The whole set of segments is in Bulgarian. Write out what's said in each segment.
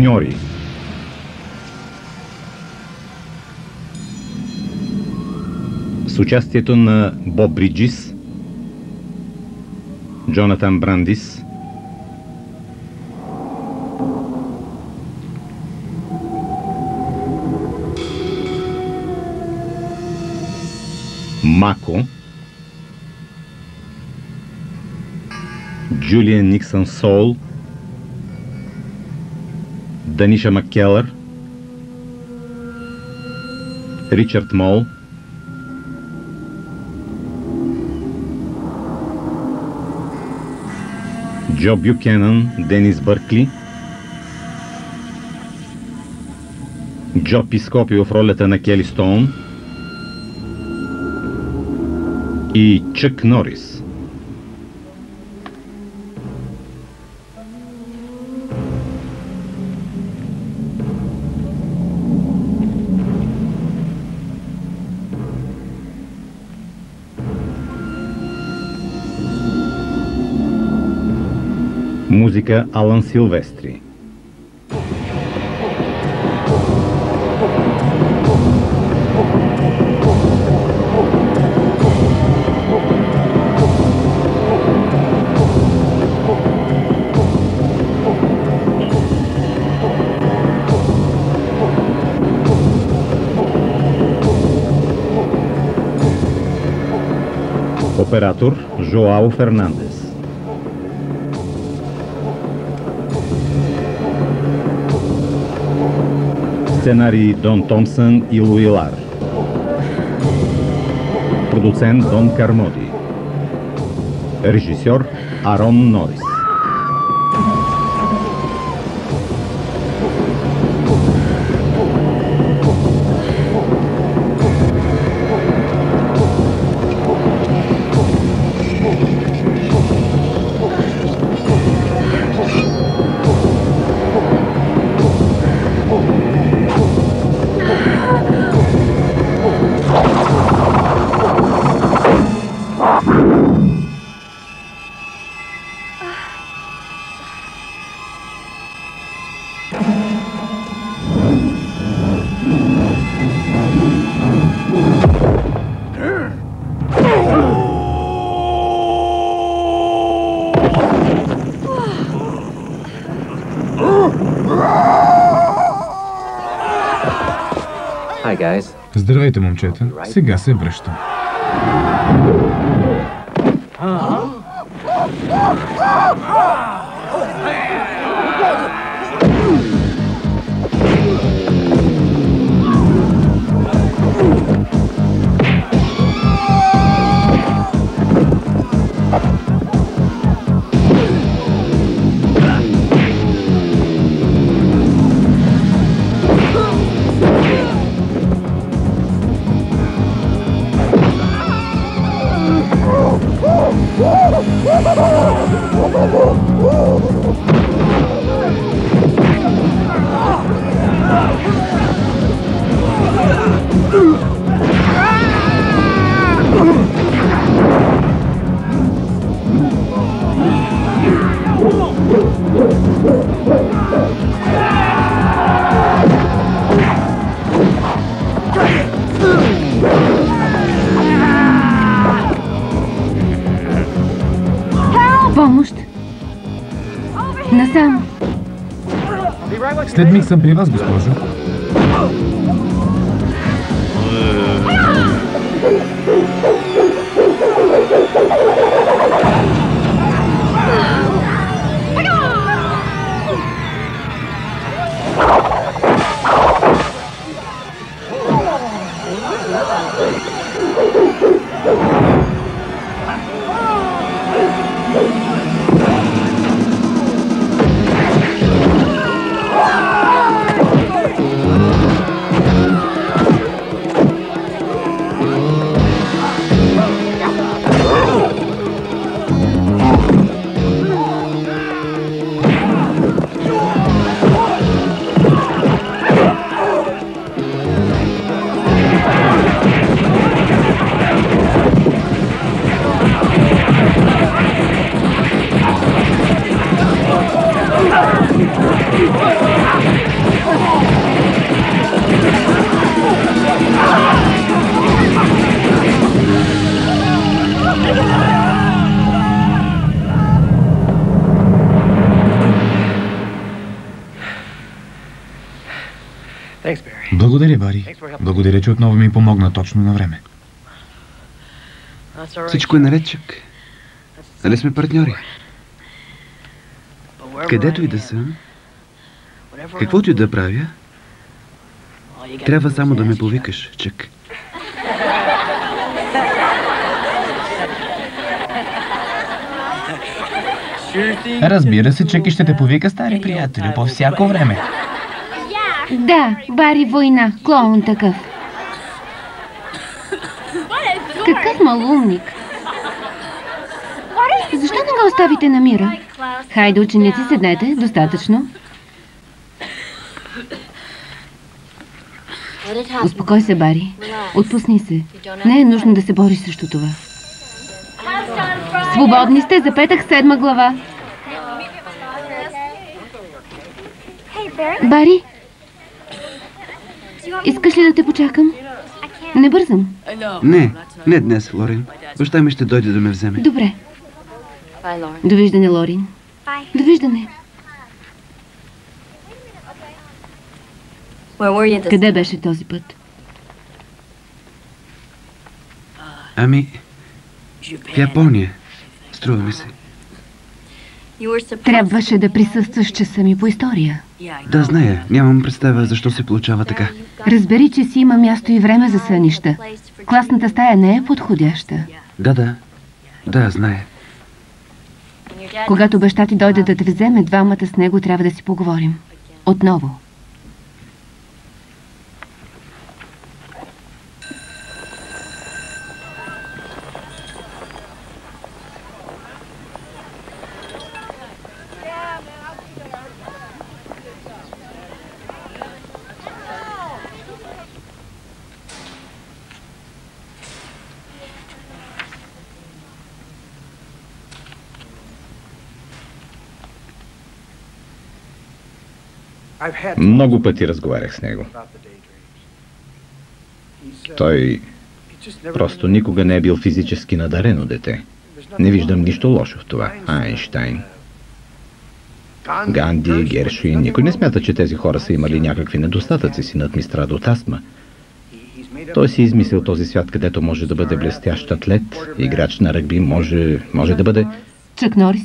Партньори. С участието на Боб Бриджис, Джонатан Брандис, Мако, Джулиан Никсън Соул, Даниша Маккелър, Ричард Мол, Джо Бюкенън, Денис Бъркли, Джо Пископио в ролята на Кели Стоун и Чък Норис. música Alan Silvestre. Operator João Fernandes. Сценарий Дон Томсън и Луи Лар. Продуцент Дон Кармоди. Режисьор Арон Норис. Здравейте, момчета. Сега се връщам. Помощ! След миг съм при вас, госпожо. Бари. Благодаря, че отново ми помогна точно на време. Всичко е наред, Чък. Нали сме партньори? Където и да съм, каквото и да правя, трябва само да ме повикаш, Чък. Разбира се, Чеки ще те повика, стари приятели, по всяко време. Да, Бари война, клоун такъв. Какъв малумник. Защо не го оставите на мира? Хайде, ученици, седнете. Достатъчно. Успокой се, Бари. Отпусни се. Не е нужно да се бориш срещу това. Свободни сте за петък седма глава. Бари, искаш ли да те почакам? Не бързам. Не, не днес, Лорен. Баща ми ще дойде да ме вземе. Добре. Довиждане, Лорин. Довиждане. Къде беше този път? Ами, в Япония. Струва ми се. Трябваше да присъстваш часа ми по история. Да, зная. Нямам представа защо се получава така. Разбери, че си има място и време за сънища. Класната стая не е подходяща. Да, да. Да, знае. Когато баща ти дойде да те вземе, двамата с него трябва да си поговорим. Отново. Много пъти разговарях с него. Той просто никога не е бил физически надарено дете. Не виждам нищо лошо в това. Айнштайн, Ганди, Гершвин. Никой не смята, че тези хора са имали някакви недостатъци. Синът ми страда от астма. Той си измислил този свят, където може да бъде блестящ атлет, играч на ръгби, може, може да бъде... Чък Норис.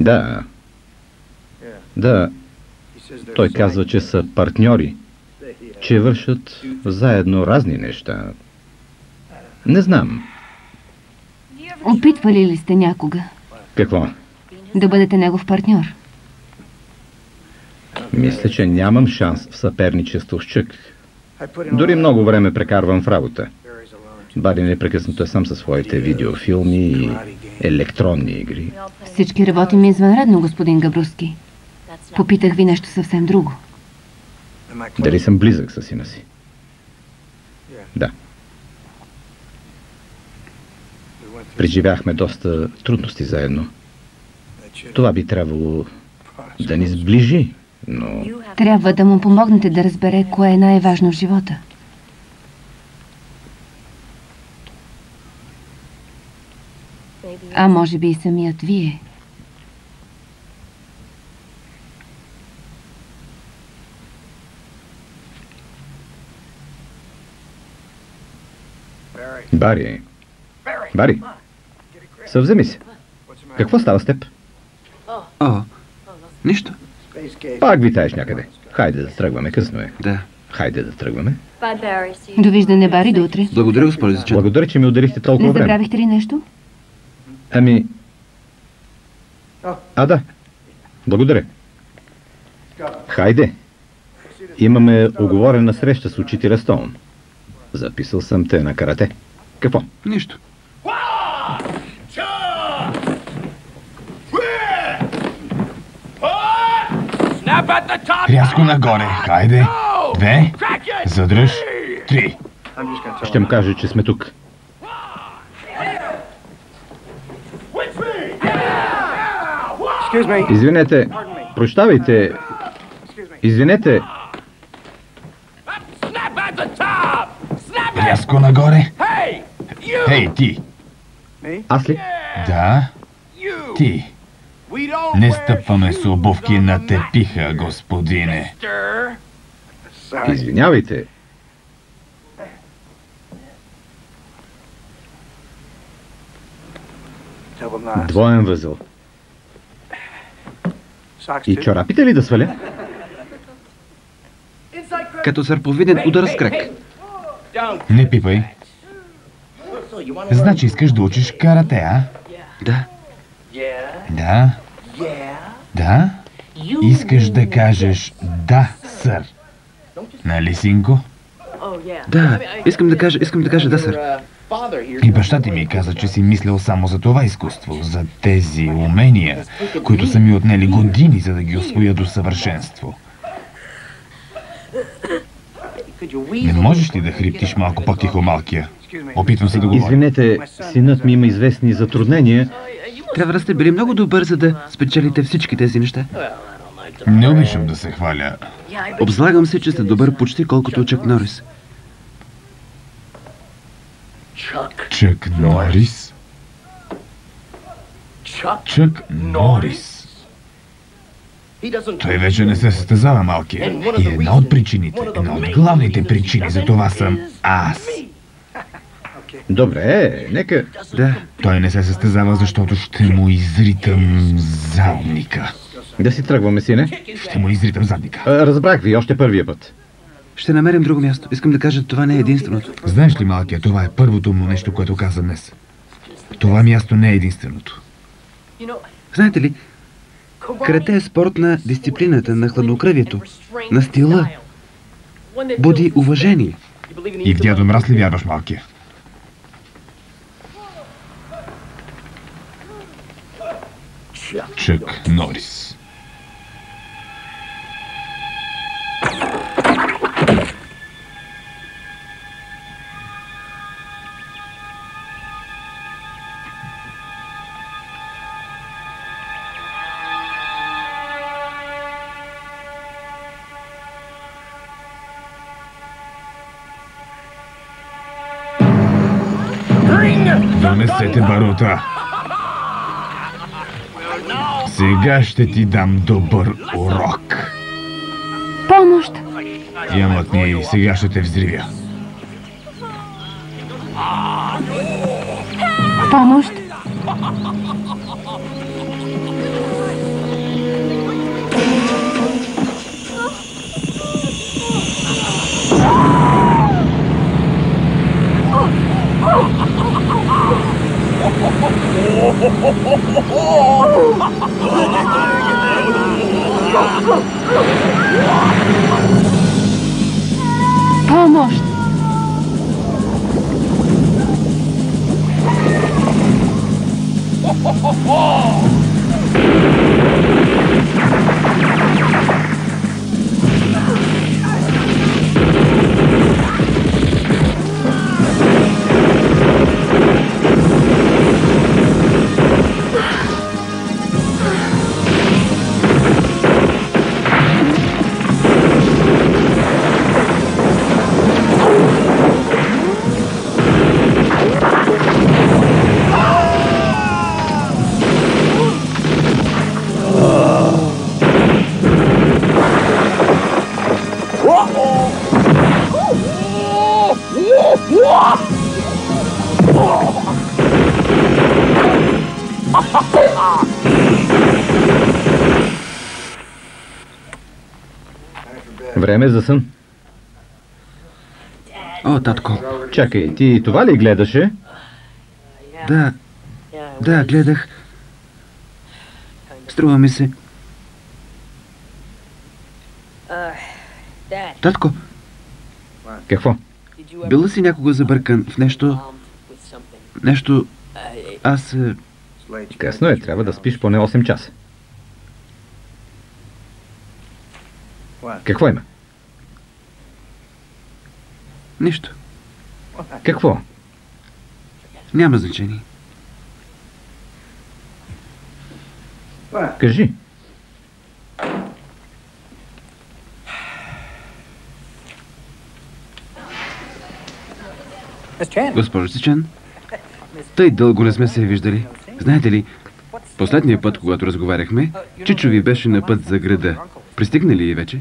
Да. Да, той казва, че са партньори, че вършат заедно разни неща. Не знам. Опитвали ли сте някога Какво? да бъдете негов партньор? Мисля, че нямам шанс в съперничество с Чък. Дори много време прекарвам в работа. Бари непрекъснато е сам със своите видеофилми и електронни игри. Всички работим извънредно, господин Габруски. Попитах ви нещо съвсем друго. Дали съм близък с сина си? Да. Преживяхме доста трудности заедно. Това би трябвало да ни сближи, но Трябва да му помогнете да разбере кое е най-важно в живота. А може би и самият вие. Бари, Бари, съвземи се. Какво става с теб? О, нищо. Пак витаеш някъде. Хайде да тръгваме, късно е. Да. Хайде да тръгваме. Довиждане, Бари, до утре. Благодаря, госпожо Зачан. Благодаря, че ми Не толкова време. забравихте ли нещо? Ами... А, да. Благодаря. Хайде. Имаме оговорена среща с учителя Стоун. Записал съм те на карате. Какво? Нищо. Рязко нагоре. Хайде. Две. Задръж. Три. Ще му кажа, че сме тук. Извинете. Прощавайте. Извинете. Рязко нагоре. Хей, ти. Аз ли? Да. Ти. Не стъпваме с обувки на тепиха, господине. Извинявайте. Двоен възел. И чорапите ли да сваля? Като сърповиден удар с крак. Не пипай. Значи искаш да учиш карате, а? Да. Да. Да? Искаш да кажеш да, сър. Нали, синко? Да, искам да кажа, искам да кажа да, сър. И баща ти ми каза, че си мислял само за това изкуство, за тези умения, които са ми отнели години, за да ги освоя до съвършенство. Не можеш ли да хриптиш малко по-тихо, малкия? Опитвам се да говоря. Извинете, синът ми има известни затруднения. Трябва да сте били много добър, за да спечелите всички тези неща. Не обичам да се хваля. Обзлагам се, че сте добър почти колкото Чак Норис. Чък Норис? Чък Норис. Той вече не се състезава малкия. И една от причините, една от главните причини за това съм аз. Добре, нека... Да, Той не се състезава, защото ще му изритам задника. Да си тръгваме, сине. Ще му изритам задника. А, Разбрах ви още първия път. ще намерим друго място. Искам да кажа, това не е единственото. Знаеш ли, малкия, това е първото му нещо, което каза днес. Това място не е единственото. Знаете ли, карате е спорт на дисциплината, на хладнокръвието, на стила. Буди уважение. И в дядо Мраз ли вярваш, малкия? Чък Норис. Донесете барута. Сега ще ти дам добър урок. Помощ! Ямът ми и сега ще те взривя. Помощ! Помощ! Време за сън. О, татко. Чакай, ти това ли гледаше? Да, да, гледах. Струва ми се. Татко, Какво? бил ли си някога забъркан в нещо, нещо... Аз... е, Късно е, трябва да спиш поне 8 часа. Какво има? Нищо. Какво? Няма значение. Кажи. Госпожо Сичан, тъй дълго не сме се виждали. Знаете ли, Последния път, когато разговаряхме, Чичо ви беше на път за града. Пристигна ли вече?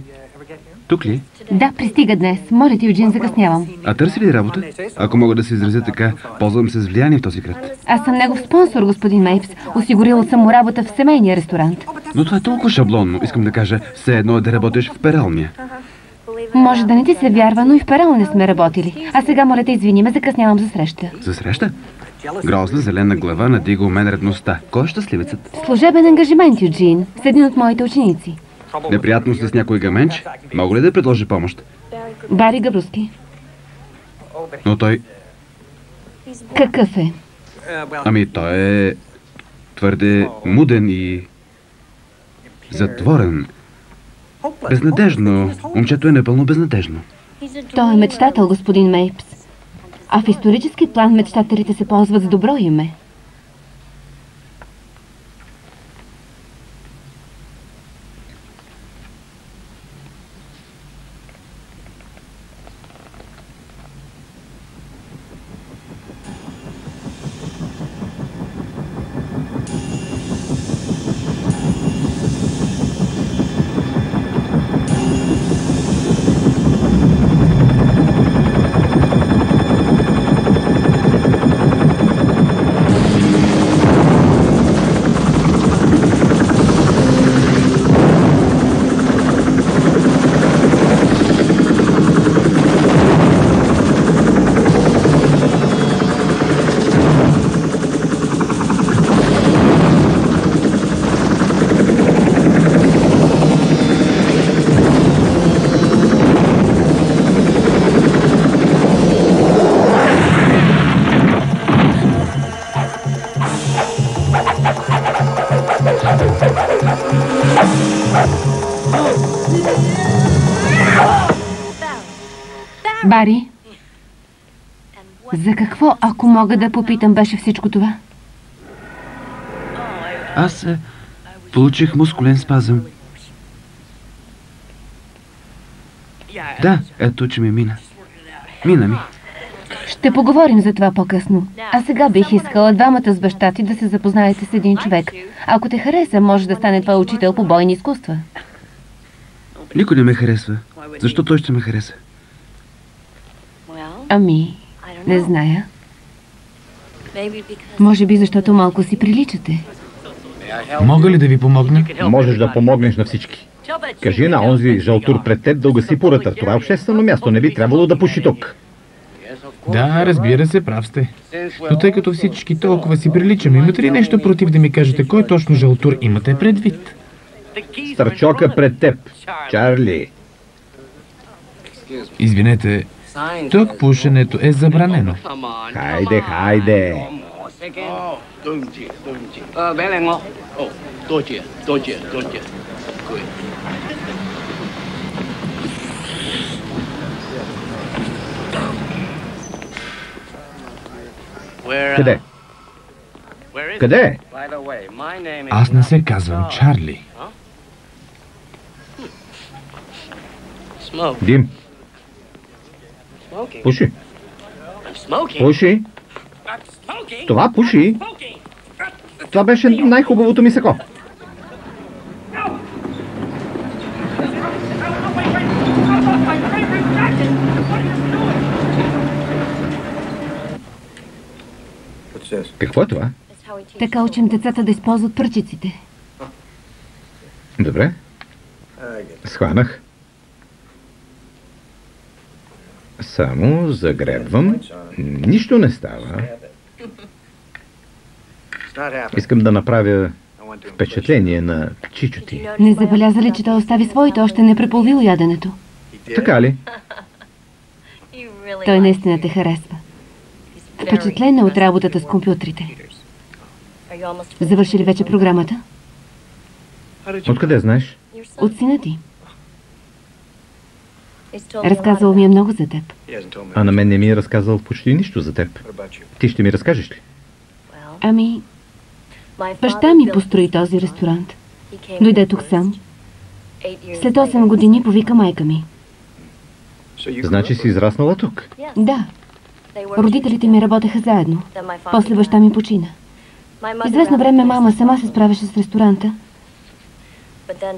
Тук ли? Да, пристига днес. Моля ти, Юджин, закъснявам. А търси ли работа? Ако мога да се изразя така, ползвам се с влияние в този град. Аз съм негов спонсор, господин Мейпс. Осигурила съм му работа в семейния ресторант. Но това е толкова шаблонно. Искам да кажа, все едно е да работиш в пералния. Може да не ти се вярва, но и в перал не сме работили. А сега, моля те, извини ме, закъснявам за среща. За среща? Грозна зелена глава надига у мен редността. Кой е щастливецът? Служебен ангажимент, Юджин, с един от моите ученици. Неприятност с някой гаменч? Мога ли да предложи помощ? Бари Габруски. Но той... Какъв е? Ами той е твърде муден и затворен. Безнадежно. Момчето е непълно безнадежно. Той е мечтател, господин Мейпс. А в исторически план мечтателите се ползват с добро име. Мога да попитам, беше всичко това? Аз е, получих мускулен спазъм. Да, ето, че ми мина. Мина ми. Ще поговорим за това по-късно. А сега бих искала двамата с баща ти да се запознаете с един човек. Ако те хареса, може да стане твой учител по бойни изкуства. Никой не ме харесва. Защо той ще ме хареса? Ами, не зная. Може би защото малко си приличате. Мога ли да ви помогна? Можеш да помогнеш на всички. Кажи на онзи жълтур пред теб да угаси пората. Това е обществено място. Не би трябвало да пуши тук. Да, разбира се, прав сте. Но тъй като всички толкова си приличаме, имате ли нещо против да ми кажете кой точно жълтур имате предвид? Старчока пред теб. Чарли. Извинете, тук пушенето е забранено. Хайде, хайде! Къде? Къде? Аз не се казвам Чарли. Дим. Пуши. Пуши. Това пуши. Това беше най-хубавото ми сако. Какво е това? Така учим децата да използват пръчиците. Добре. Схванах. Само загребвам. Нищо не става. Искам да направя впечатление на Чичо ти. Не забеляза ли, че той остави своите, още не преполвил яденето? Така ли? Той наистина те харесва. Впечатлен е от работата с компютрите. Завърши ли вече програмата? Откъде знаеш? От сина ти. Разказал ми е много за теб. А на мен не ми е разказал почти нищо за теб. Ти ще ми разкажеш ли? Ами, баща ми построи този ресторант. Дойде тук сам. След 8 години повика майка ми. Значи си израснала тук. Да, родителите ми работеха заедно. После баща ми почина. Известно време мама сама се справяше с ресторанта,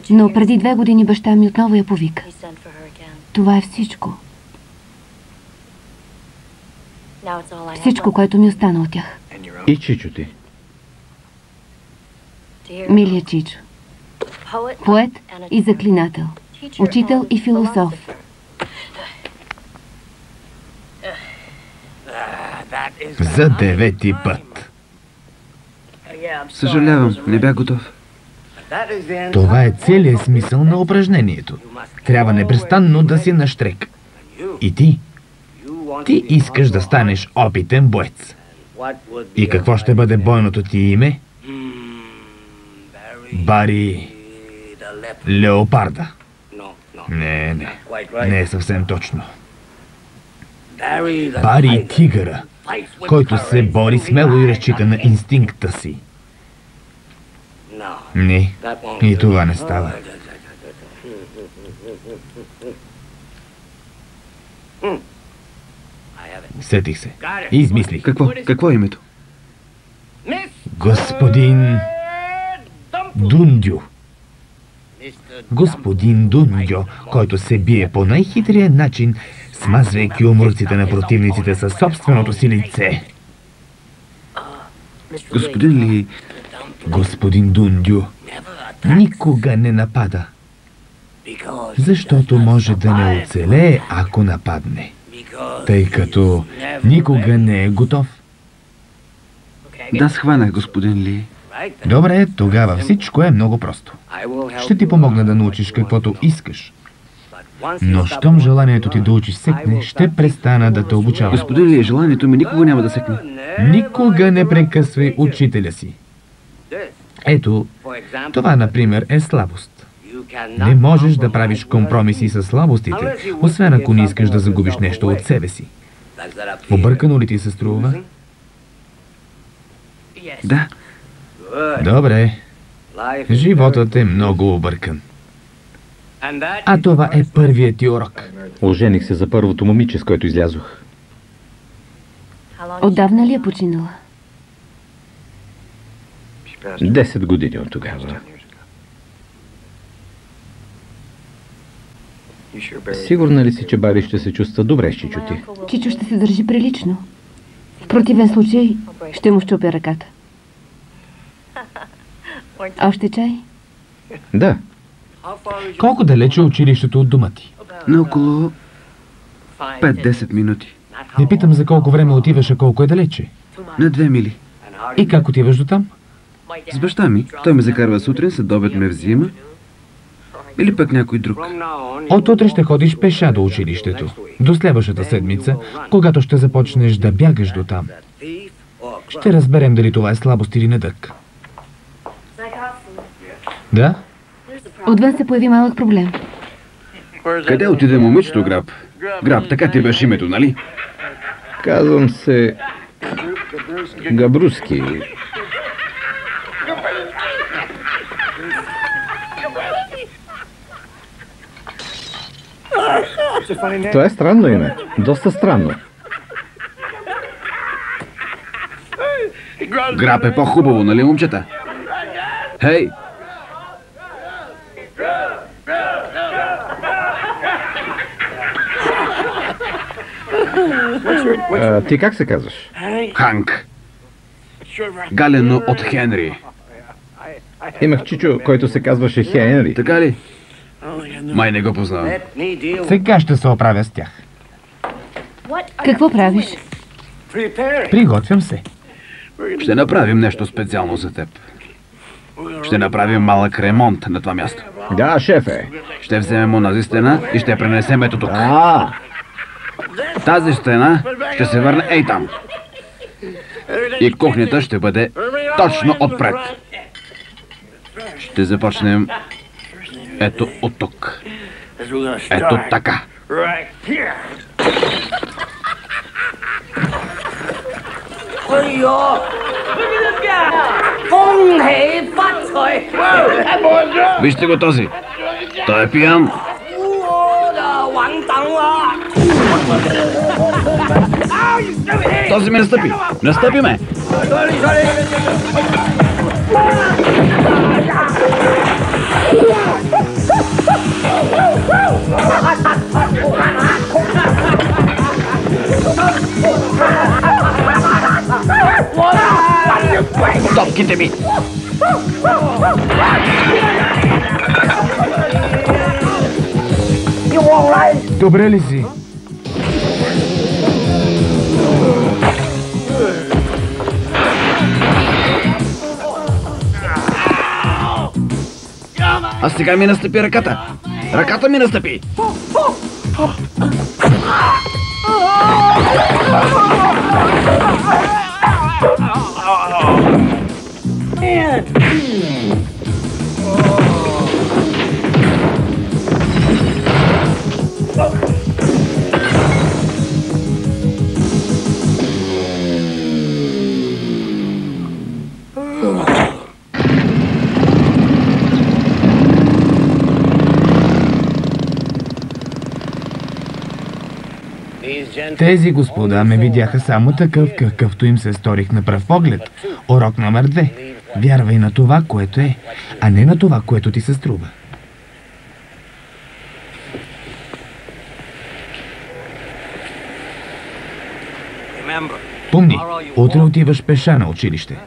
но преди две години баща ми отново я повика. Това е всичко. Всичко, което ми остана от тях. И чичо ти. Милия Чичо. Поет и заклинател. Учител и философ. За девети път. Съжалявам, не бях готов. Това е целият смисъл на упражнението. Трябва непрестанно да си на штрек. И ти? Ти искаш да станеш опитен боец. И какво ще бъде бойното ти име? Бари Леопарда. Не, не. Не е съвсем точно. Бари Тигъра, който се бори смело и разчита на инстинкта си. Не, и това не става. Сетих се. Измислих. Какво? Какво е името? Господин Дундю. Господин Дундю, който се бие по най-хитрия начин, смазвайки умръците на противниците със собственото си лице. Господин ли... Господин Дундю никога не напада, защото може да не оцелее, ако нападне, тъй като никога не е готов. Да, схванах, господин Ли. Добре, тогава всичко е много просто. Ще ти помогна да научиш каквото искаш. Но щом желанието ти да учиш секне, ще престана да те обучавам. Господин Ли, желанието ми никога няма да секне. Никога не прекъсвай учителя си. Ето, това, например, е слабост. Не можеш да правиш компромиси с слабостите, освен ако не искаш да загубиш нещо от себе си. Объркано ли ти се струва? Да. Добре. Животът е много объркан. А това е първият ти урок. Ожених се за първото момиче, с което излязох. Отдавна ли е починала? Десет години от тогава. Сигурна ли си, че Бари ще се чувства добре с Чичо ти? Чичо ще се държи прилично. В противен случай ще му щупя ръката. Още чай? Да. Колко далече е училището от дома ти? На около 5-10 минути. Не питам за колко време отиваш, а колко е далече. На две мили. И как отиваш до там? С баща ми. Той ме закарва сутрин, след обед ме взима. Или пък някой друг. От утре ще ходиш пеша до училището. До следващата седмица, когато ще започнеш да бягаш до там. Ще разберем дали това е слабост или недък. Да? Отвън се появи малък проблем. Къде отиде момичето, Граб? Граб, така ти беше името, нали? Казвам се... Габруски. Това е странно име. Доста странно. Граб е по-хубаво, нали, момчета? Хей! А, ти как се казваш? Ханк. Галено от Хенри. Имах чичо, който се казваше Хенри. Така ли? Май не го познавам. Сега ще се оправя с тях. Какво правиш? Приготвям се. Ще направим нещо специално за теб. Ще направим малък ремонт на това място. Да, шефе. Ще вземем онази стена и ще пренесем ето тук. А, Тази стена ще се върне ей там. И кухнята ще бъде точно отпред. Ще започнем ето от тук. Ето така. Вижте го този. Той е пиян. Този ме настъпи. Настъпи ме. Настъпи ме. Stop kidding me. You all right? Добрались. А сега мина слепираката. Ръката! Ръката ми Тези господа ме видяха само такъв, какъвто им се сторих на пръв поглед. Урок номер две. Вярвай на това, което е, а не на това, което ти се струва. Помни, утре отиваш пеша на училище.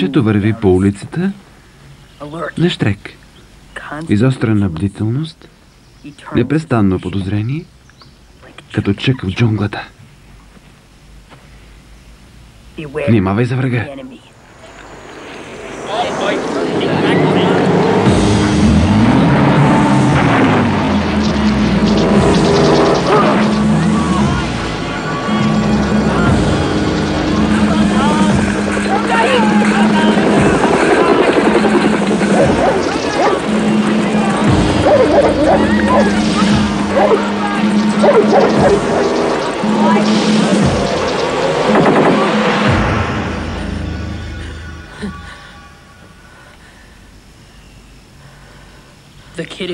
Момчето върви по улицата на штрек. Изострена бдителност, непрестанно подозрение, като чък в джунглата. Внимавай за врага.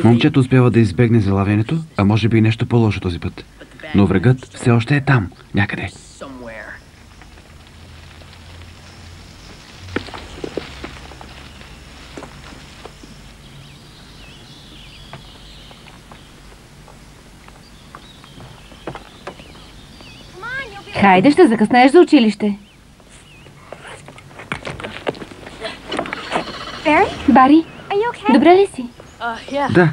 Момчето успява да избегне залавянето, а може би и нещо по-лошо този път. Но врагът все още е там, някъде. Хайде, ще закъснееш за училище. Бари, добре ли си? Да.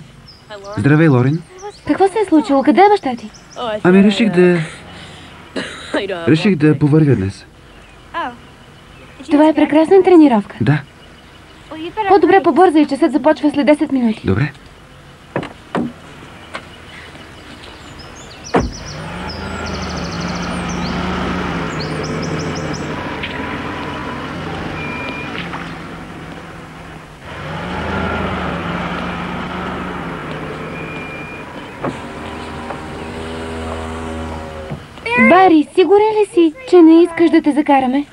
Здравей, Лорин. Какво се е случило? Къде е баща ти? Ами реших да... Реших да повървя днес. Това е прекрасна тренировка. Да, По-добре побързай, часът започва след 10 минути. добре. Бари, сигурен ли си, че не искаш да те закараме?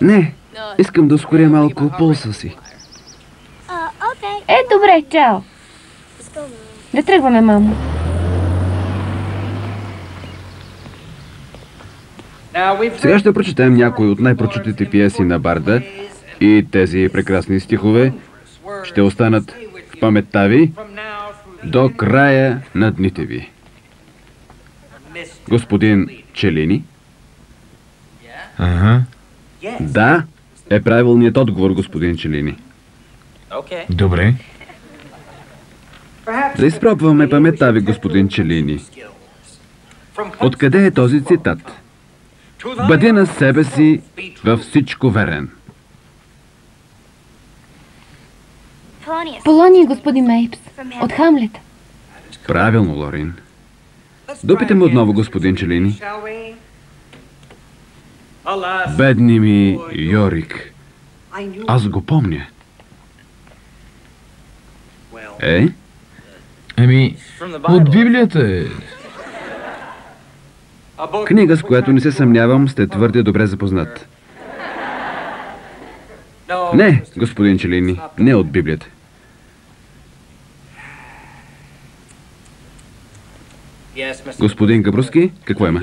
Не, искам да ускоря малко пулса си. Е, добре, чао. Да тръгваме, мамо. Сега ще прочетем някои от най-прочутите пиеси на Барда и тези прекрасни стихове ще останат в паметта ви до края на дните ви. Господин Челини? Ага, Да, е правилният отговор, господин Челини. добре. Да изпробваме паметта ви, господин Челини. Откъде е този цитат? Бъди на себе си във всичко верен. Полония, господин Мейпс. От Хамлет. Правилно, Лорин. Допитаме отново, господин Челини. Бедни ми Йорик. Аз го помня. Е? Ами, от Библията е. Книга, с която не се съмнявам, сте твърде добре запознат. Не, господин Челини, не от Библията. Господин Габруски, какво има?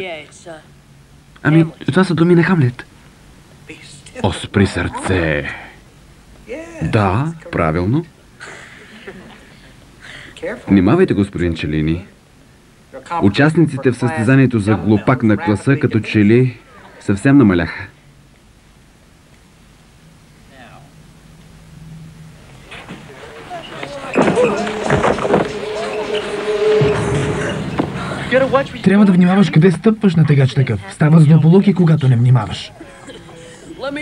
Ами, това са думи на Хамлет. Оспри сърце. Да, правилно. Внимавайте, господин Челини. Участниците в състезанието за глупак на класа като че ли съвсем намаляха. Трябва да внимаваш къде стъпваш на тегач такъв. Става злополуки, когато не внимаваш.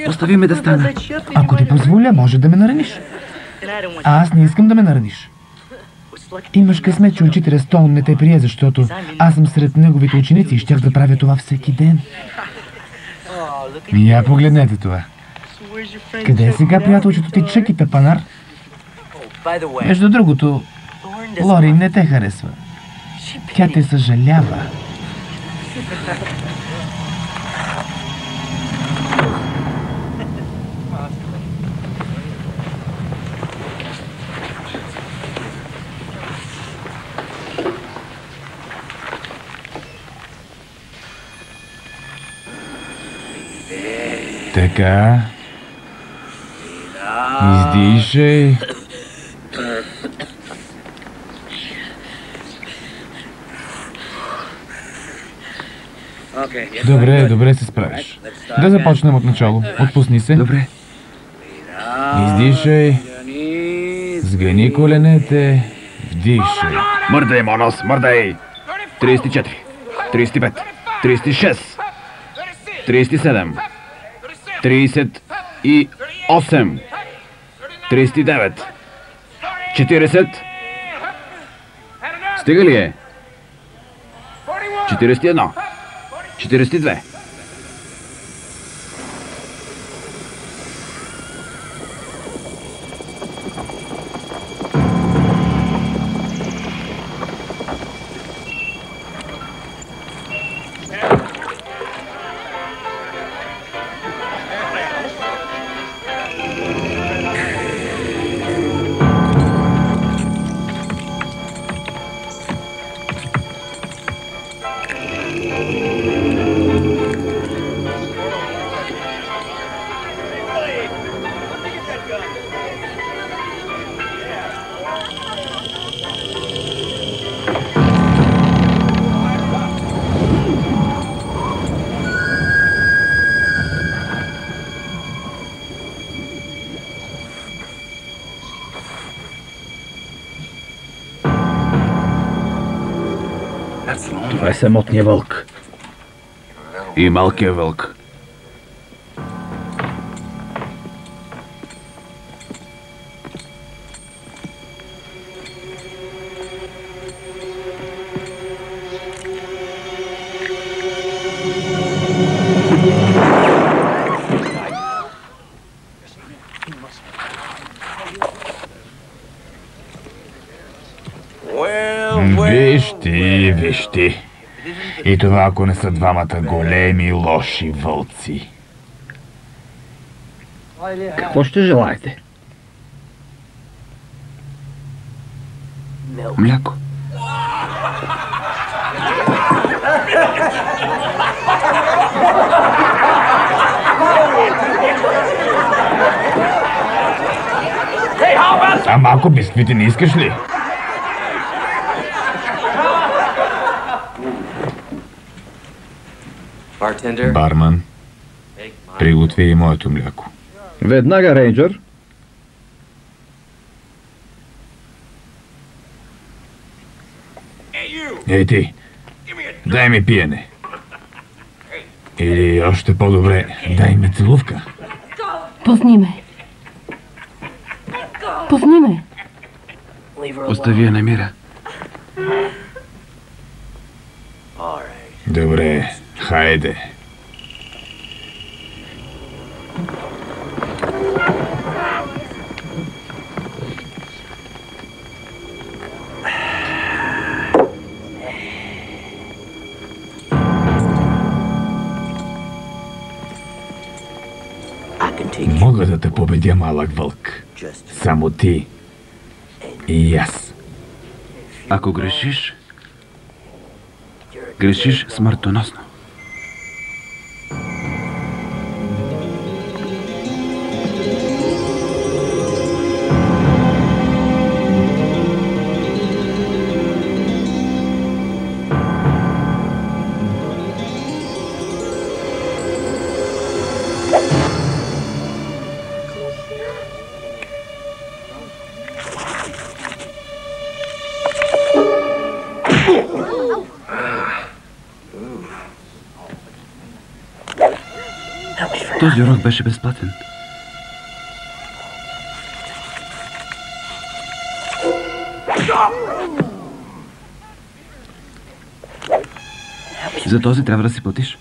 Остави ме да стана. Ако ти позволя, може да ме нараниш. А аз не искам да ме нараниш. Имаш късмет, че учителя Стоун не те прие, защото аз съм сред неговите ученици и щях да правя това всеки ден. Я погледнете това. Къде е сега приятелчето ти Чъки Пепанар? Между другото, Лори не те харесва. Тя те съжалява. Така. Издишай. Добре, добре се справиш. Да започнем от начало. Отпусни се. Добре. Издишай. Сгъни коленете. Вдишай. Мърдай, Монос, мърдай! 34, 35, 36, 37, 38, 39, 40. Стига ли е? 41, 42. Това е самотния вълк. И малкия вълк. Виж И това ако не са двамата големи лоши вълци. Какво ще желаете? Мляко. А малко бисквити не искаш ли? Барман, приготви и моето мляко. Веднага, рейнджър. Ей ти, дай ми пиене. Или още по-добре, дай ми целувка. Пусни ме. Пусни ме. Остави я на мира. Добре, хайде. Мога да те победя, малък вълк. Само ти и аз. Ако грешиш, грешиш смъртоносно. Беше безплатен. За този трябва да си платиш.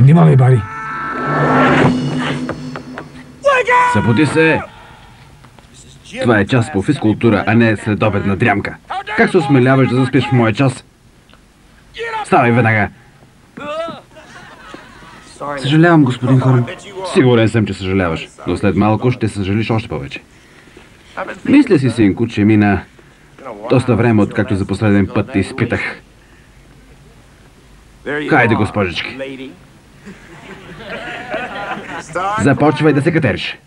Внимавай, Бари! Събуди се! Това е час по физкултура, а не следобедна дрямка. Как се осмеляваш да заспиш в моя час? Ставай веднага! Съжалявам, господин Хорн. Сигурен съм, че съжаляваш, но след малко ще съжалиш още повече. Мисля си, синко, че мина доста време, откакто за последен път те изпитах. Хайде, госпожички. Започвай да се катериш.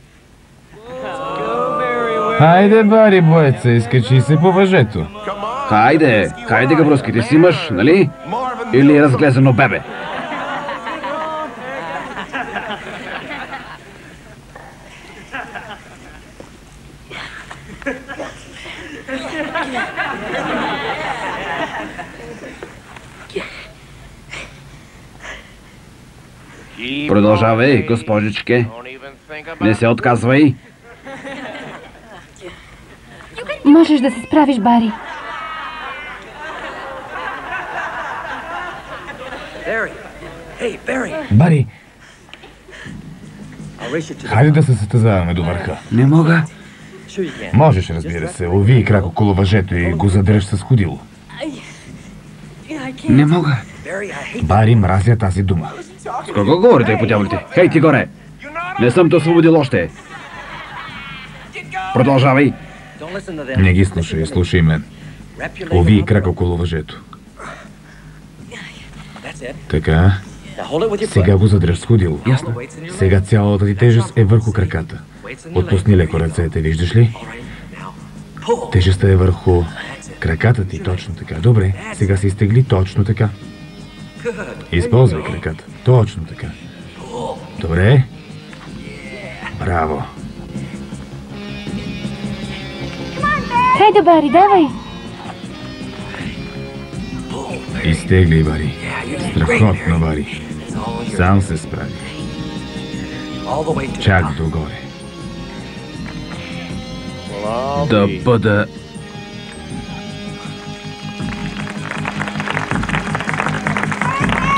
Хайде, Бари, бойца, изкачи се по въжето. Хайде, хайде, габруски, ти си мъж, нали? Или разглезено бебе? Продължавай, госпожичке. Не се отказвай. Можеш да се справиш, Бари. Бари! Хайде да се състезаваме до върха. Не мога. Можеш, разбира се. Ови крак около въжето и го задръж с ходило. Не мога. Бари мразя тази дума. С кого говорите, по дяволите? Хей, ти горе! Не съм те освободил още. Продължавай. Не ги слушай, слушай мен. Ови крак около въжето. Така. Сега го задръж с ходило. Ясно. Сега цялата ти тежест е върху краката. Отпусни леко ръцете, виждаш ли? Тежестта е върху краката ти, точно така. Добре, сега се изтегли точно така. Използвай краката. Точно така. Добре. Браво. Хайде, Бари, давай! Изтегли, Бари. Страхотно, Бари. Сам се справи. Чак догоре. Да бъда...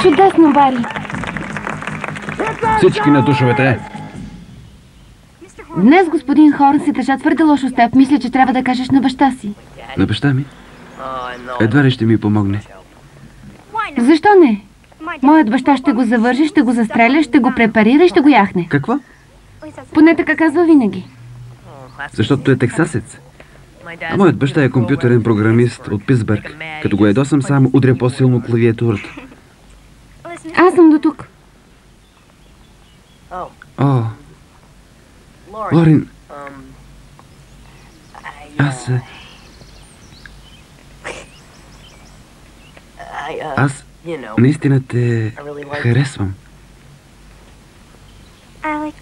Чудесно, Бари! Всички на душовете. Днес господин Хорн се държа твърде лошо с теб. Мисля, че трябва да кажеш на баща си. На баща ми? Едва ли ще ми помогне. Защо не? Моят баща ще го завържи, ще го застреля, ще го препарира и ще го яхне. Какво? Поне така казва винаги. Защото е тексасец. А моят баща е компютърен програмист от Питсбърг. Като го ядосам, само удря по-силно клавиатурата. Аз съм до тук. О, Лорин, аз... Аз наистина те харесвам.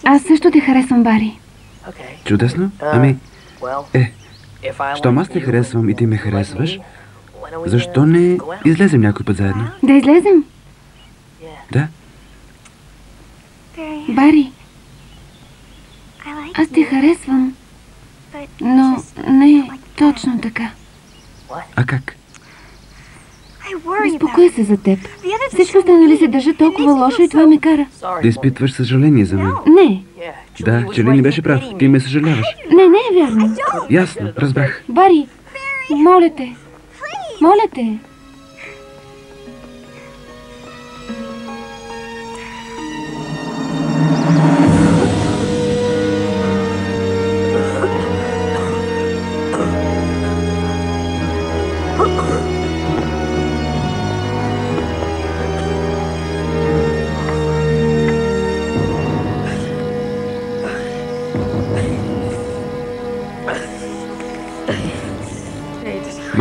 Аз също те харесвам, Бари. Чудесно. Ами, е, щом аз те харесвам и ти ме харесваш, защо не излезем някой път заедно? Да излезем? Да? Бари, аз те харесвам, но не точно така. А как? Безпокоя се за теб. Всички останали се държат толкова лошо и това ме кара. Да изпитваш съжаление за мен. Не, Да, че ли не беше прав? Ти ме съжаляваш. не, не е вярно. Ясно, разбрах. Бари, моля те. Моля те.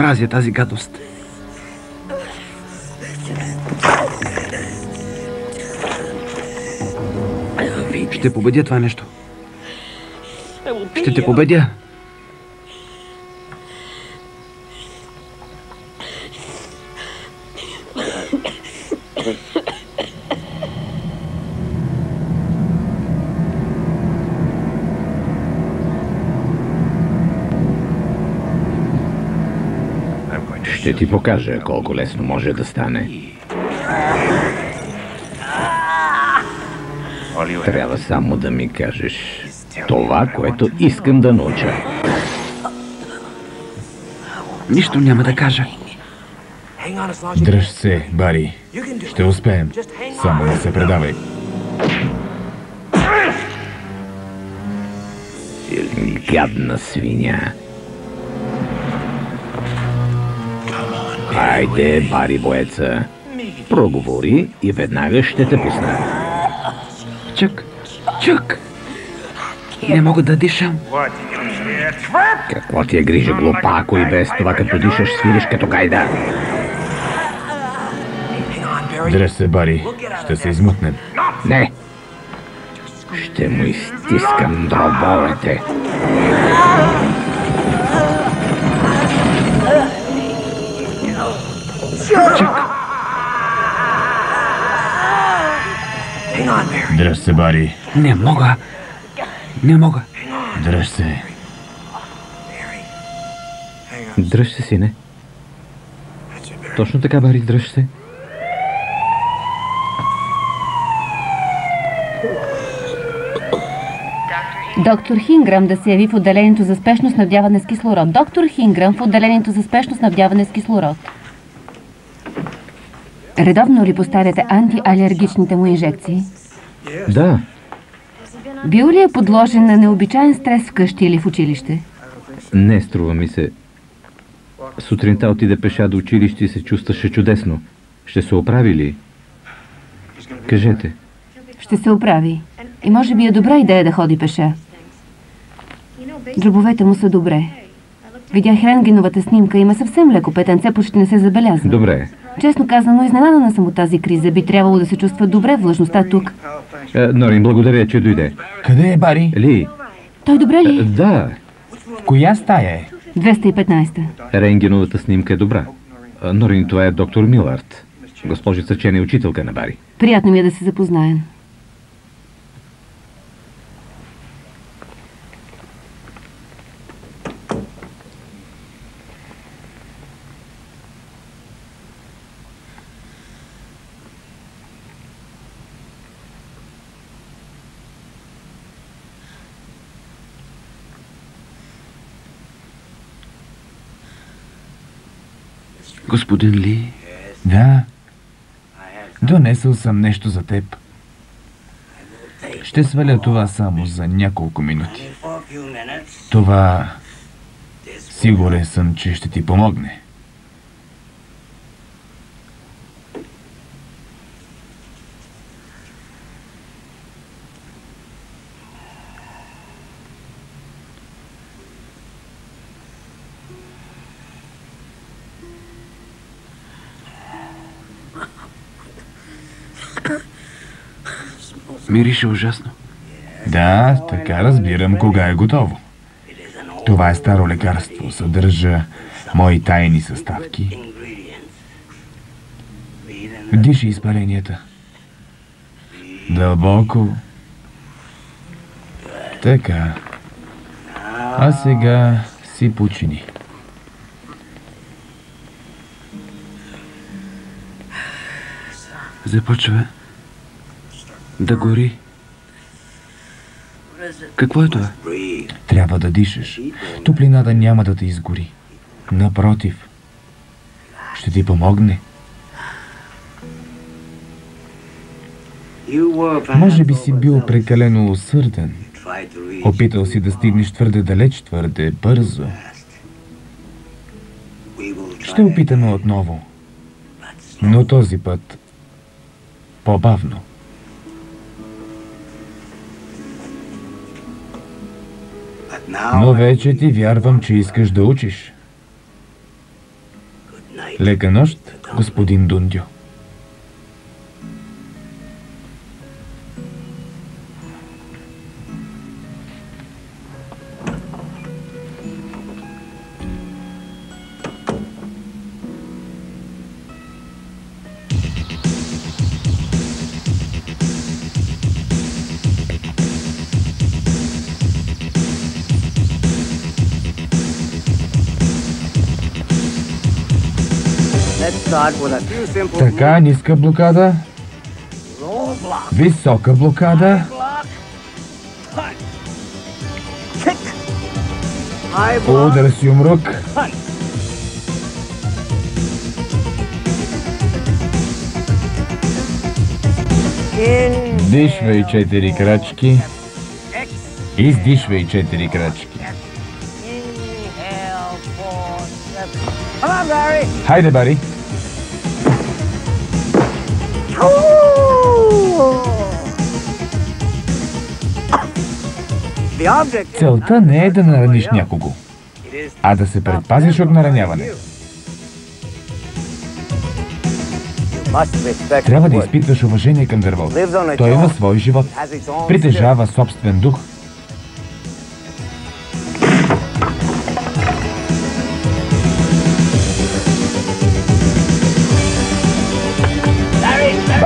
Мразя тази гадост. Ще победя това нещо. Ще те победя. Ти покажа колко лесно може да стане. Трябва само да ми кажеш това, което искам да науча. Нищо няма да кажа. Дръж се, Бари. Ще успеем. Само не се предавай. Гадна свиня. Хайде, бари боеца. Проговори и веднага ще те пусна. Чак, чак. Не мога да дишам. Какво ти е грижа, глупако, и без това като дишаш свириш като гайда? Дръж се, Бари. Ще се измъкнем. Не! Ще му изтискам дробовете. Дръж се, Бари. Не мога. Не мога. Дръж се. Дръж се, сине. Точно така, Бари, дръж се. Доктор Хинграм да се яви в отделението за спешно снабдяване с кислород. Доктор Хинграм в отделението за спешно снабдяване с кислород. Редовно ли поставяте антиалергичните му инжекции? Да, Бил ли е подложен на необичайен стрес вкъщи или в училище? не струва ми се. Сутринта отиде пеша до училище и се чувстваше чудесно. Ще се оправи ли? Кажете. Ще се оправи. И може би е добра идея да ходи пеша. Дробовете му са добре. Видях рентгеновата снимка, има съвсем леко петенце, почти не се забелязва. Добре. Честно казано, изненадана съм от тази криза. Би трябвало да се чувства добре влажността тук. Е, Норин, благодаря, че дойде. Къде е Бари? Ли? Той добре Е, ли? Да, В коя стая е? 215. рентгеновата снимка е добра. Е, Норин, това е доктор Милард. Госпожица Чен е учителка на Бари. Приятно ми е да се запознаем. Господин Ли, Да. Донесъл съм нещо за теб. Ще сваля това само за няколко минути. Това сигурен съм, че ще ти помогне. Мирише ужасно. Да, така разбирам кога е готово. Това е старо лекарство. Съдържа мои тайни съставки. Диши изпаренията. Дълбоко. Така. А сега си почини. Започва да гори. Какво е това? Трябва да дишаш. Топлината няма да те изгори. Напротив. Ще ти помогне. Може би си бил прекалено усърден. Опитал си да стигнеш твърде далеч, твърде бързо. Ще опитаме отново. Но този път по-бавно. Но вече ти вярвам, че искаш да учиш. Лека нощ, господин Дундю. Така, ниска блокада. Висока блокада. Удар с юмрук. Дишвай четири крачки. Издишвай четири крачки. Хайде, Бари! Целта не е да нараниш някого, а да се предпазиш от нараняване. Трябва да изпитваш уважение към дървото. Той има свой живот. Притежава собствен дух.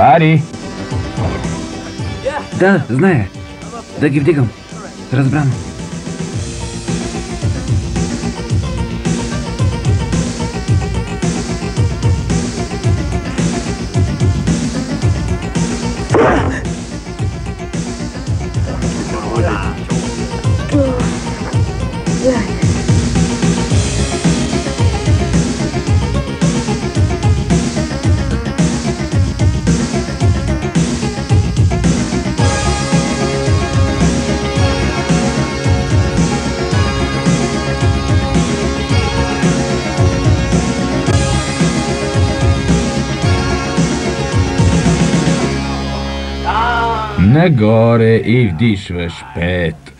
Бари! Да, знае. Да ги вдигам. Разбрано. Нагоре и вдишваш пет.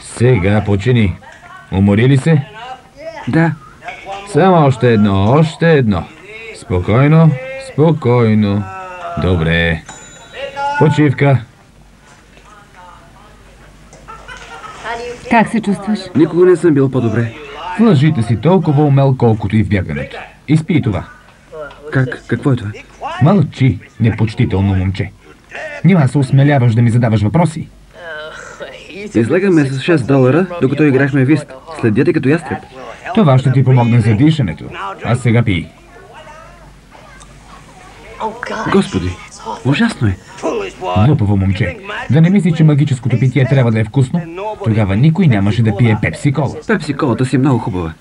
Сега почини. Умори ли се? Да. Само още едно, още едно. Спокойно, спокойно. Добре. Почивка. Как се чувстваш? Никога не съм бил по-добре. В лъжите си толкова умел, колкото и в бягането. Изпи това. Как? Какво е това? Мълчи, непочтително момче. Нима се осмеляваш да ми задаваш въпроси. Излагаме с 6 долара, докато играхме вист. Следете като ястреб. Това ще ти помогне за дишането. А сега пий. Господи, ужасно е. Глупаво момче. Да не мисли, че магическото питие трябва да е вкусно, тогава никой нямаше да пие пепси кола. Пепси колата си много хубава.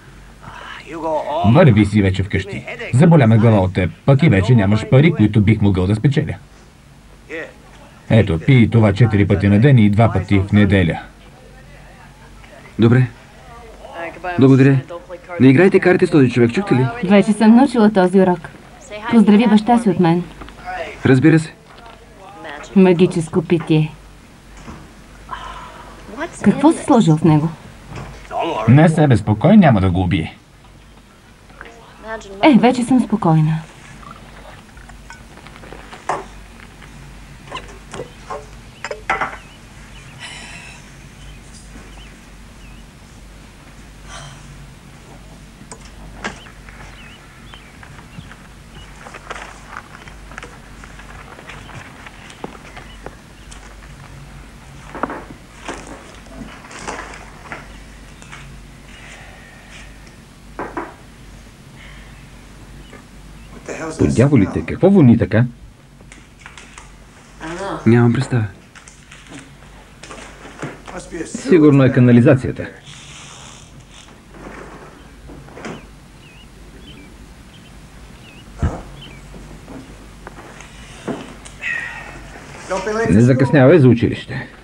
Върви си вече вкъщи. Заболяме глава от теб, пък и вече нямаш пари, които бих могъл да спечеля. Ето, пий това четири пъти на ден и два пъти в неделя. Добре. Благодаря. Не играйте карти с този човек, чухте ли? Вече съм научила този урок. Поздрави баща си от мен. Разбира се. Магическо питие. Какво си сложил в него? Не се безпокой, няма да го убие. Е, вече съм спокойна. По дяволите, какво вони така? Нямам представа. Сигурно е канализацията. Не закъснявай за училище.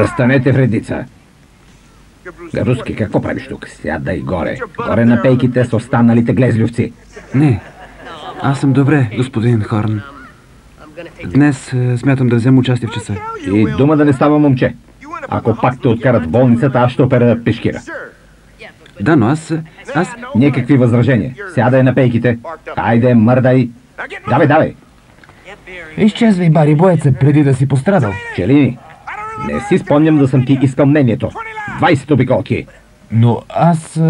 Застанете в редица. Гаруски, какво правиш тук? Сядай горе. Горе на пейките с останалите глезлювци. Не, аз съм добре, господин Хорн. Днес е, смятам да взема участие в часа. И дума да не става момче. Ако пак те откарат в болницата, аз ще опера пешкира. Да, но аз... е, Аз... Никакви възражения. Сядай на пейките. Хайде, мърдай. Давай, давай. Изчезвай, Бари, боеца, преди да си пострадал. Челини, не си спомням да съм ти искал мнението. 20 обиколки. Но аз...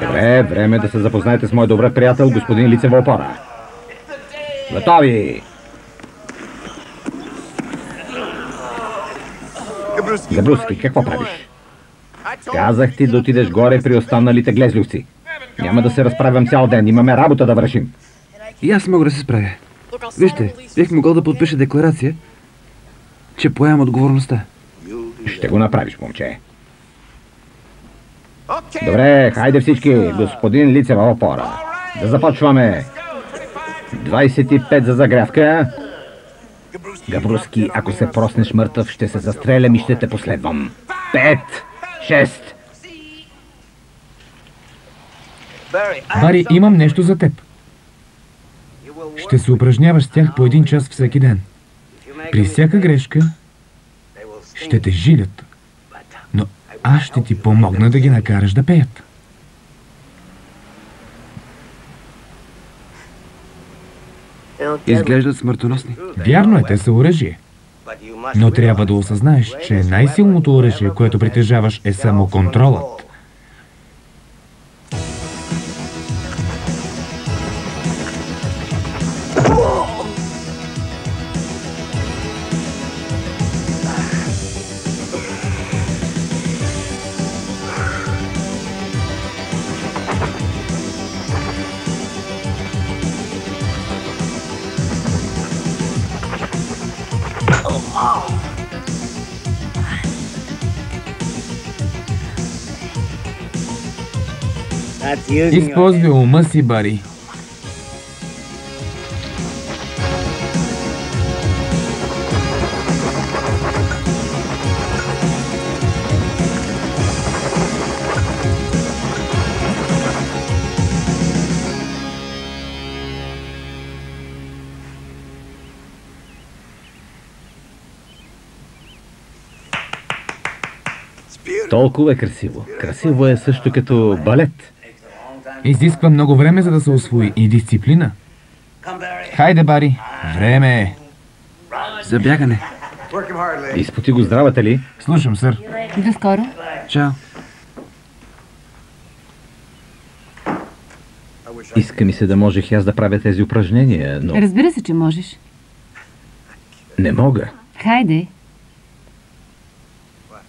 Добре, време е да се запознаете с мой добър приятел, господин Лицева опора. Готови! Габруски, какво правиш? Казах ти да отидеш горе при останалите глезлювци. Няма да се разправям цял ден, имаме работа да вършим. И аз мога да се справя. Вижте, бих могъл да подпиша декларация, че поемам отговорността. Ще го направиш, момче. Добре, хайде всички, господин Лицева опора. Да започваме. 25 за загрявка. Габруски, ако се проснеш мъртъв, ще се застрелям и ще те последвам. 5, 6. Бари, имам нещо за теб. Ще се упражняваш с тях по един час всеки ден. При всяка грешка ще те жилят. Но аз ще ти помогна да ги накараш да пеят. Изглеждат смъртоносни. Вярно е, те са оръжие. Но трябва да осъзнаеш, че най-силното оръжие, което притежаваш, е самоконтролът. Използвай ума си, Бари. Толкова е красиво. Красиво е също като балет. Изисква много време, за да се освои и дисциплина. Хайде, Бари, време е. За бягане. Изпоти го здравата ли? Слушам, сър. До скоро. Чао. Иска ми се да можех аз да правя тези упражнения, но Разбира се, че можеш. не мога. Хайде.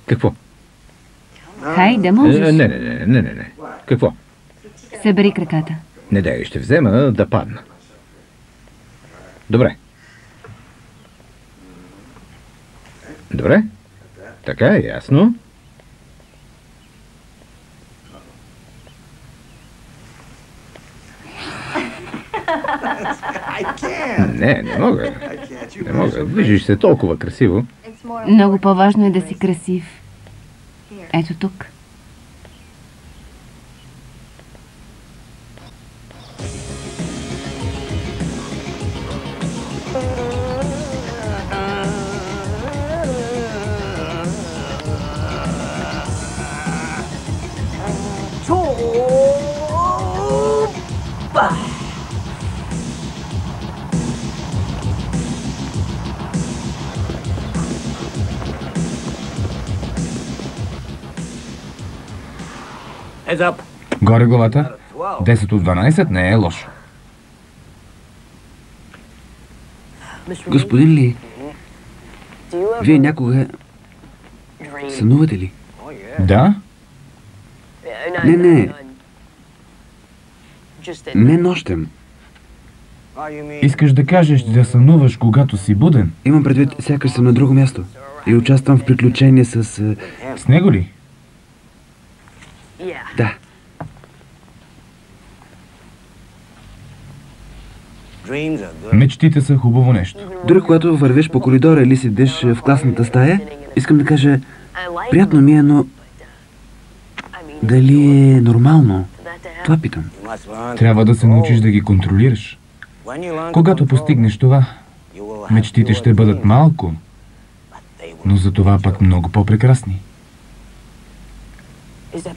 Какво? Хайде, Е, можеш. не, не, не, не, не, не. Какво? Събери краката. Не дай, ще взема да падна. Добре. Добре. Така е, ясно. Не, не мога. Не мога. Движиш се толкова красиво. Много по-важно е да си красив. Ето тук. Горе главата. 10 от 12 не е лошо. Господин Ли, вие някога сънувате ли? Да? Не, не, не нощем. Искаш да кажеш да сънуваш, когато си буден? Имам предвид, сякаш съм на друго място. И участвам в приключение с... е, С него ли? Да, Мечтите са хубаво нещо. дори когато вървиш по коридора или седиш в класната стая, Искам да кажа, приятно ми е, но дали е нормално? Това питам. Трябва да се научиш да ги контролираш. Когато постигнеш това, мечтите ще бъдат малко, но за това пък много по-прекрасни.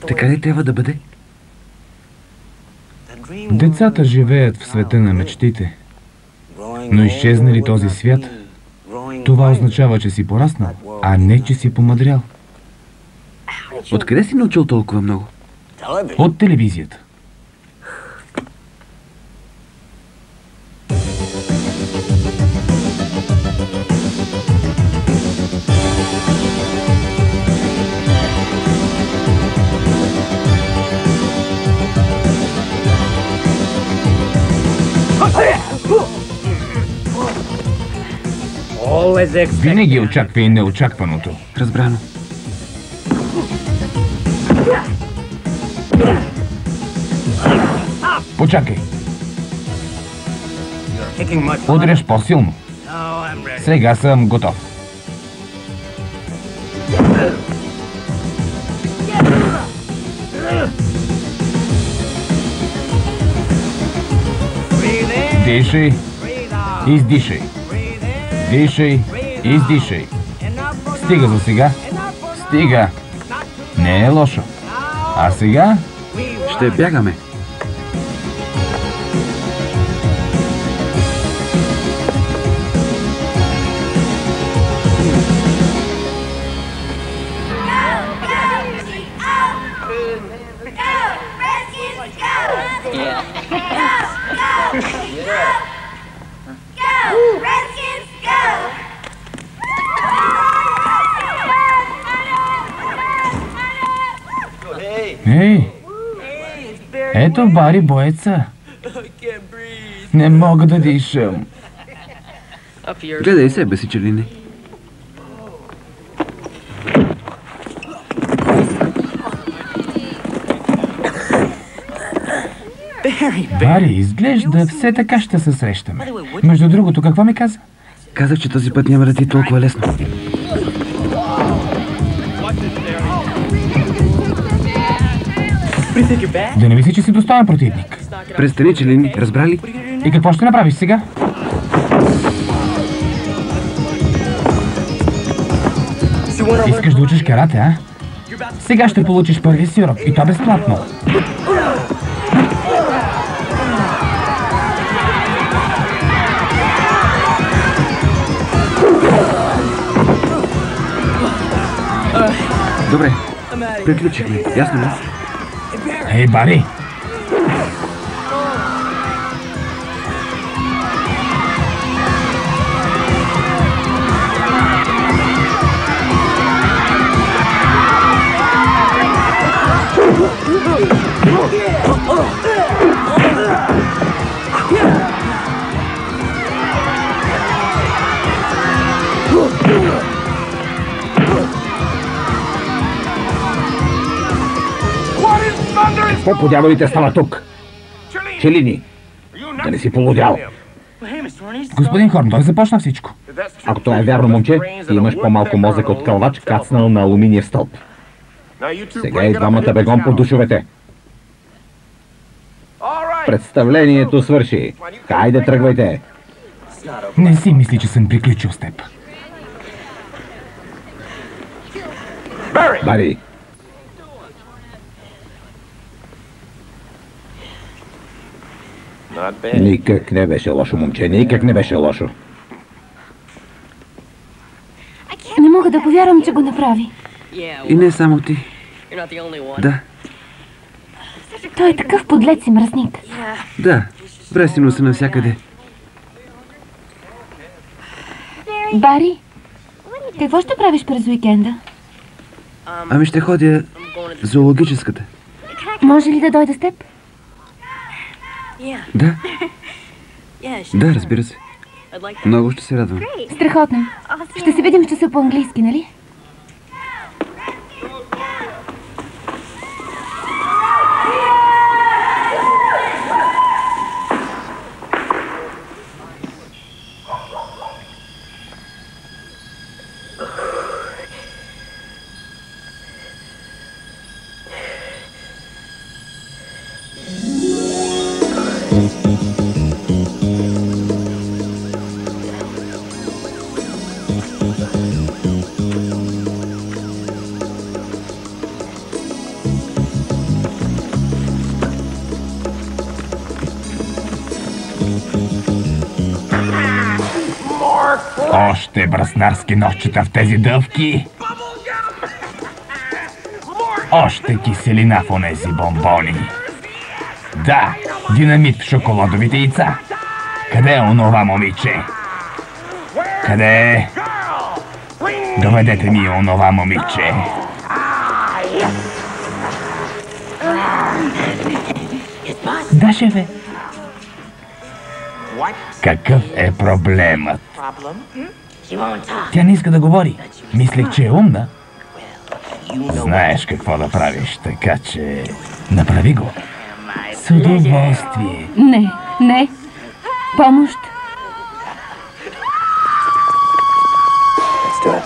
Така ли трябва да бъде? Децата живеят в света на мечтите, но изчезне ли този свят, това означава, че си пораснал, а не, че си помадрял. Откъде си научил толкова много? От телевизията. Винаги очаква и неочакваното. Разбрано. Почакай. Удряш по-силно. Сега съм готов. Дишай. Издишай. Дишай. Издишай. Стига за сега. Стига. Не е лошо. А сега Ще бягаме. Ей! Ето Бари боеца. Не мога да дишам. Гледай себе си, че ли не? Бари, изглежда все така ще се срещаме. Между другото, какво ми каза? Казах, че този път няма да ти е толкова лесно. Да не мисли, че си достоен противник. Престани, че ли ни? Разбрали? И какво ще направиш сега? Искаш да учиш карате, а? Сега ще получиш първи си урок и то безплатно. Добре. Приключихме. Ясно ли? Ей, Бари! Какво по дяволите става тук? Челини, да не си полудял. Господин Хорн, той започна всичко. Ако това е вярно, момче, ти имаш по-малко мозък от кълвач, кацнал на алуминиев стълб. Сега и двамата бегом по душовете. Представлението свърши. Хайде, тръгвайте. Не си мисли, че съм приключил с теб. Бари, никак не беше лошо, момче, никак не беше лошо. Не мога да повярвам, че го направи. И не само ти. Да, Той е такъв подлец и мръсник. да. Вресено са навсякъде. Бари, какво ще правиш през уикенда? Ами ще ходя в зоологическата. Може ли да дойда с теб? Да, да, разбира се. Много ще се радвам. Страхотно. Ще се видим в часа по-английски, нали? Още браснарски нощчета в тези дъвки. Още киселина в онези бомбони. Да, динамит в шоколадовите яйца. Къде е онова момиче? Къде е? Доведете ми онова момиче. Да, шефе. Какъв е проблемът? Тя не иска да говори. Мислех, че е умна. Знаеш какво да правиш, така че... Направи го. С удоволствие. Не, не. Помощ.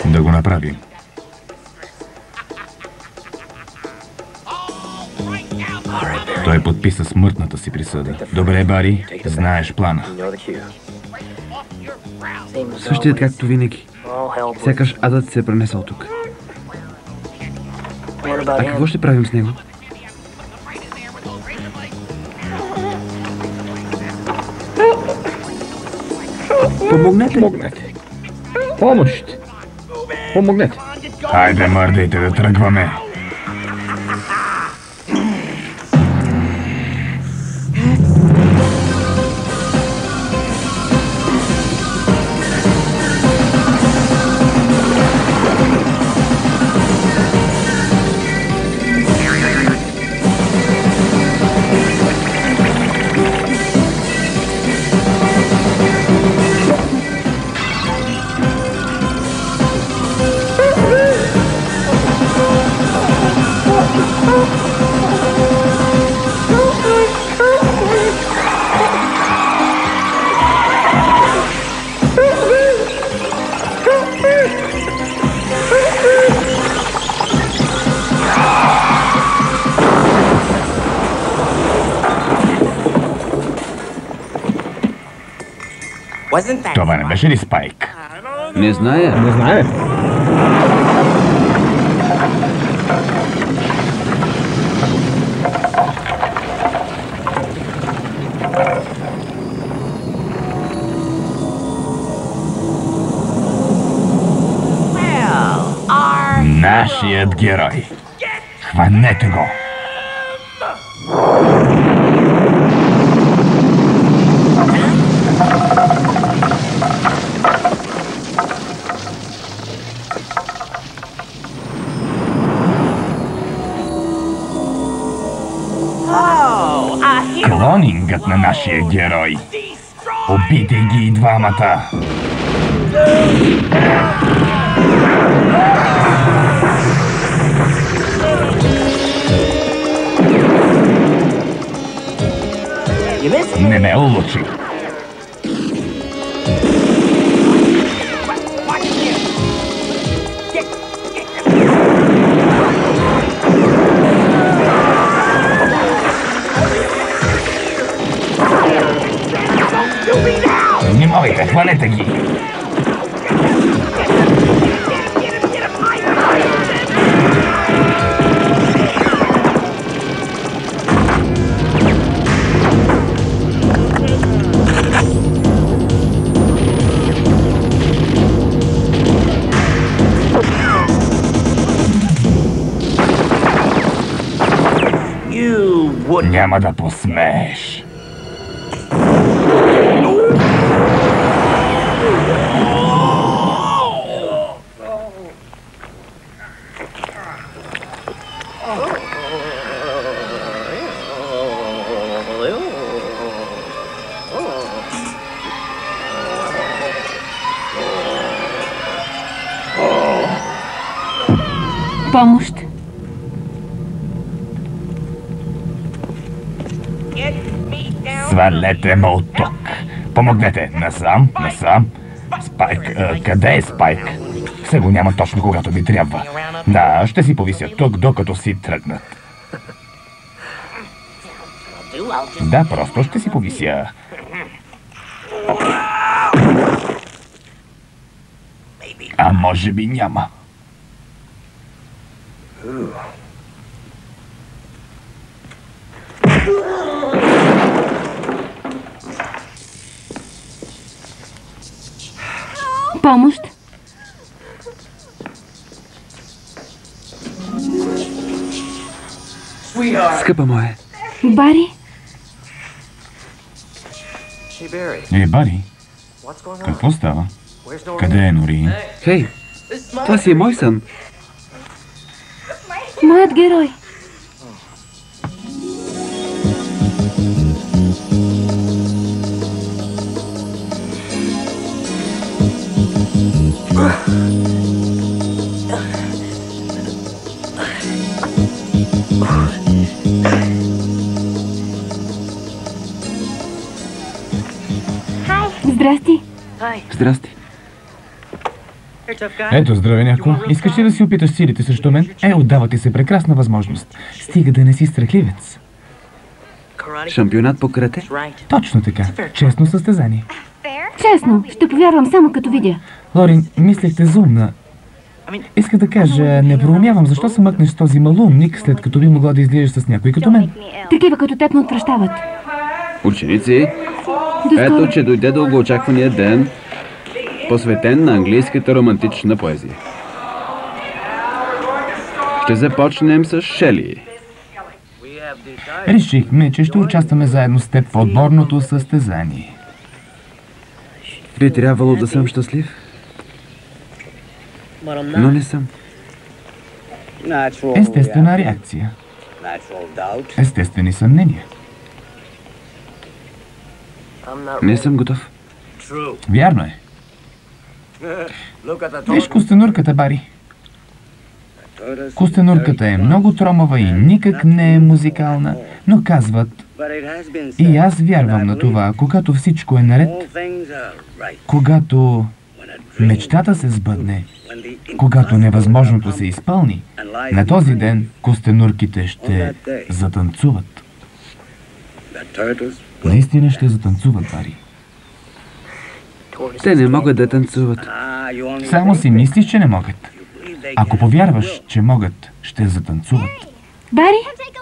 Да го направим. Той подписа смъртната си присъда. Добре, Бари, знаеш плана. Същият както винаги. Сякаш адът се е пренесъл тук. А какво ще правим с него? Помогнете! Помогнете. Помощ! Помогнете. Хайде, мърдайте да тръгваме. Това не беше ли Спайк? Не зная. Не знаем. Нашият герой. Хванете го! Клонингът на нашия герой. Убийте ги и двамата. Не ме улучи. Внимавайте, хванете ги! Няма да посмееш. Помощ. Свалете ме от тук. Помогнете. Насам, насам. Спайк, а, къде е Спайк? Все го няма точно когато ми трябва. Да, ще си повися тук, докато си тръгнат. Да, просто ще си повися. А може би няма. Скъпа моя, Бари, Е, Бари, какво става? Къде е Нори? хей, това си е мой сън. моят герой. Здрасти. Ето, здравей, няко. Искаш ли да си опиташ силите срещу мен? Е, отдава ти се прекрасна възможност. Стига да не си страхливец. Шампионат по карате? Точно така. Честно състезание. Честно, ще повярвам само като видя. Лорин, мислех те за умна. Иска да кажа, не проумявам защо се мъкнеш с този малумник, след като би могла да излизаш с някой като мен. Такива като теб ме отвръщават. Ученици, ето, че дойде дългоочаквания ден, посветен на английската романтична поезия. Ще започнем с Шели. Решихме, че ще участваме заедно с теб в отборното състезание. Би трябвало да съм щастлив, но не съм. Естествена реакция. Естествени съмнения. Не съм готов. Вярно е. Виж костенурката, Бари. Костенурката е много тромава и никак не е музикална, но казват, и аз вярвам на това, когато всичко е наред, когато мечтата се сбъдне, когато невъзможното се изпълни, на този ден костенурките ще затанцуват. Наистина ще затанцуват, Бари. Те не могат да танцуват. Само си мислиш, че не могат. Ако повярваш, че могат, ще затанцуват. Бари,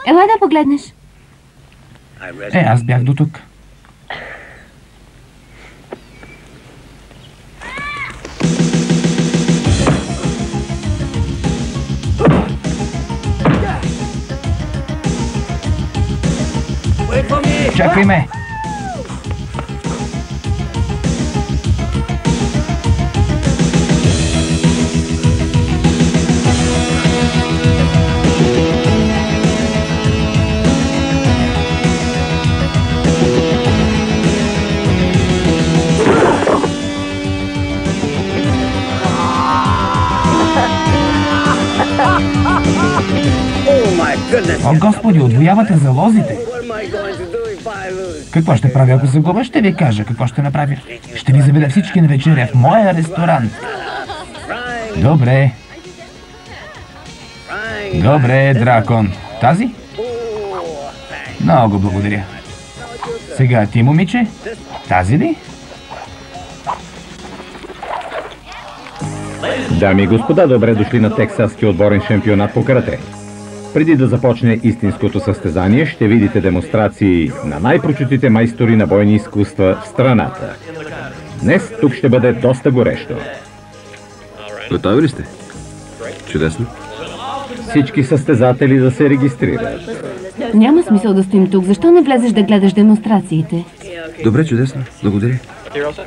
ела да погледнеш. Е, аз бях до тук. Чакай ме! О, Господи, отвоявате залозите! Какво ще правя, ако загубя? Ще ви кажа какво ще направя. Ще ви заведа всички на вечеря в моя ресторант. Добре. Добре, дракон. Тази? Много благодаря. Сега ти, момиче? Тази ли? Дами и господа, добре дошли на Тексаски отборен шампионат по карате. Преди да започне истинското състезание, ще видите демонстрации на най-прочутите майстори на бойни изкуства в страната. Днес тук ще бъде доста горещо. Готови ли сте? Чудесно. Всички състезатели да се регистрират. Няма смисъл да стоим тук. Защо не влезеш да гледаш демонстрациите? Добре, чудесно. Благодаря.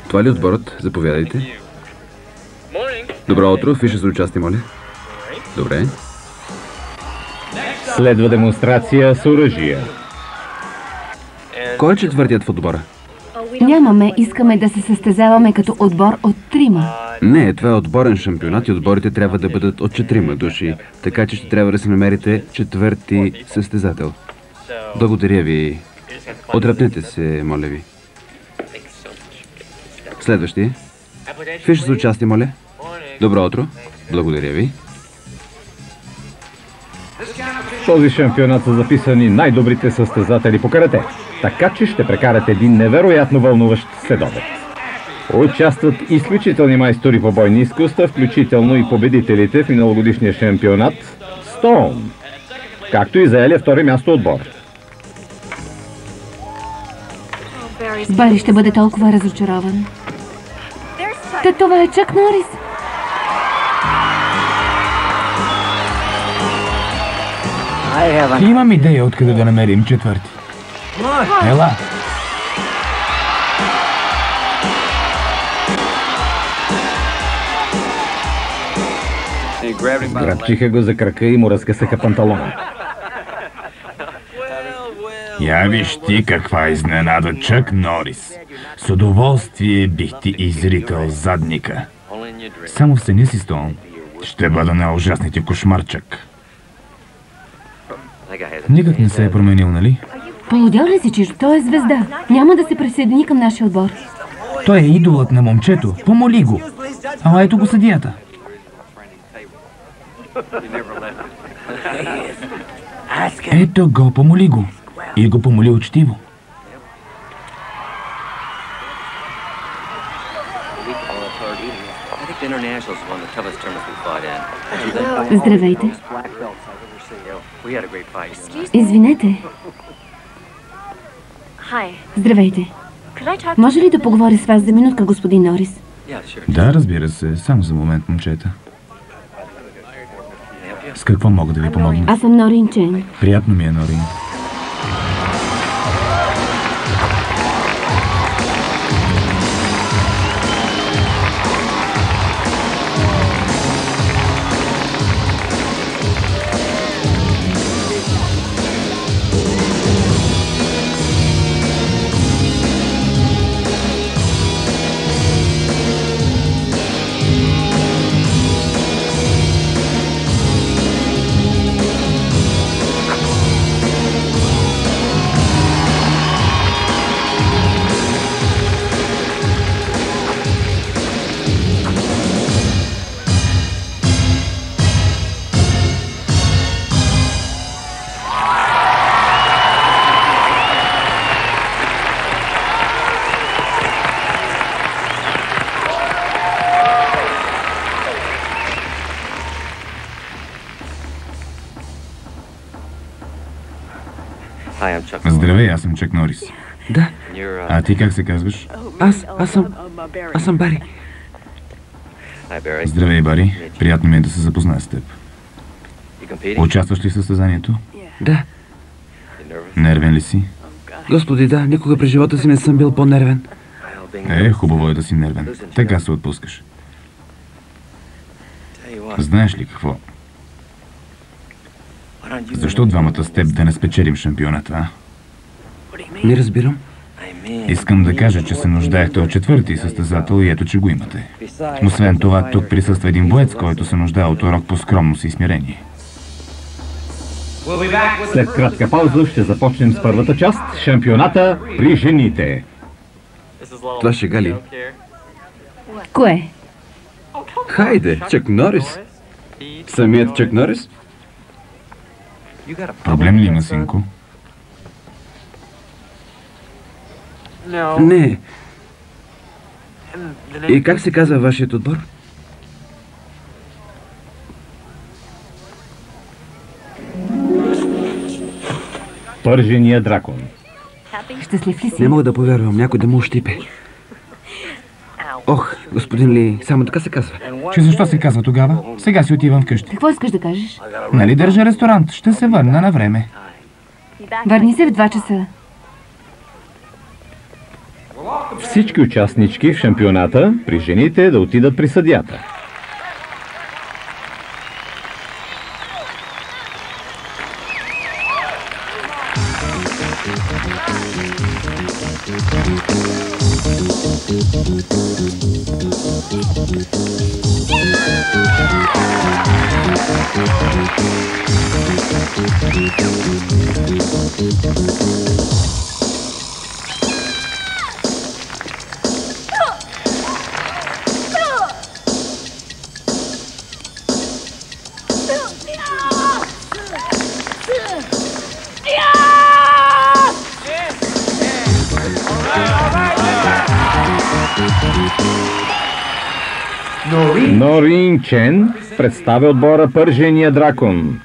Това ли е отборът? Заповядайте. Добро утро. Фиша за участие, моля. Добре. Следва демонстрация с оръжия. Кой е четвъртият в отбора? Нямаме, искаме да се състезаваме като отбор от трима. Не, това е отборен шампионат и отборите трябва да бъдат от четирима души, така че ще трябва да се намерите четвърти състезател. Благодаря ви. Отръпнете се, моля ви. Следващия. Фиш за участие, моля. Добро утро. Благодаря ви. Този шампионат са записани най-добрите състезатели по карате. Така че ще прекарате един невероятно вълнуващ следобед. Участват изключителни майстори по бойни изкуства, включително и победителите в миналогодишния шампионат Стоун, както и заели втори място отбор. Бари ще бъде толкова разочарован. Та това е Чак Норис. Имам идея откъде да намерим четвърти. Ела! Грабчиха го за крака и му разкъсаха панталона. Я виж ти каква изненада, Чък Норис. С удоволствие бих ти изритал задника. Само в съня си, Стоун. Ще бъда на ужасните кошмарчък. Никак не се е променил, нали? Полудял ли си, че той е звезда? Няма да се присъедини към нашия отбор. Той е идолът на момчето. Помоли го. Ама ето го съдията. Ето го, помоли го. И го помоли учтиво. Здравейте. Извинете. Здравейте. Може ли да поговоря с вас за минутка, господин Норис? Да, разбира се. Само за момент, момчета. С какво мога да ви помогна? Аз съм Норин Чен. Приятно ми е, Норин. Аз съм Чак Норис. Да, А ти как се казваш? аз, аз съм, аз съм Бари. Здравей, Бари. Приятно ми е да се запозная с теб. Участваш ли в състезанието? Да, Нервен ли си? господи, да, никога през живота си не съм бил по-нервен. Е, хубаво е да си нервен. Така се отпускаш. Знаеш ли какво? Защо двамата с теб да не спечелим шампионата, а? Не разбирам. Искам да кажа, че се нуждаехте от четвърти състезател и ето, че го имате. Освен това, тук присъства един боец, който се нуждае от урок по скромност и смирение. След кратка пауза ще започнем с първата част – шампионата при жените. Това шега ли? Кое? Хайде, Чак Норис. Самият Чак Норис? Проблем ли има, синко? Не. И как се казва вашият отбор? Пържения дракон. Щастлив ли си? Не мога да повярвам, някой да му ощипе. Ох, господин Ли, само така се казва. Че защо се казва тогава? Сега си отивам вкъщи. Какво искаш да кажеш? Нали държа ресторант? Ще се върна на време. Върни се в 2 часа. Всички участнички в шампионата при жените да отидат при съдята. Норин Чен представя отбора Пържения дракон.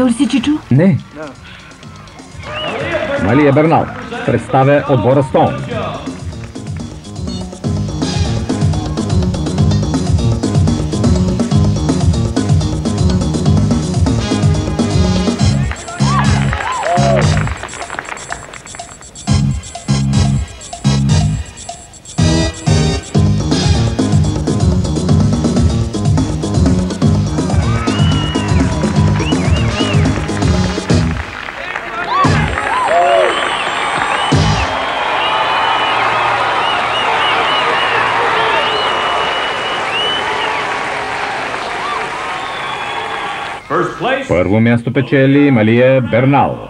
Виждал ли си Чичо? Не. Малия Бернал представя отбора Стоун. Първо място печели Малия Бернал.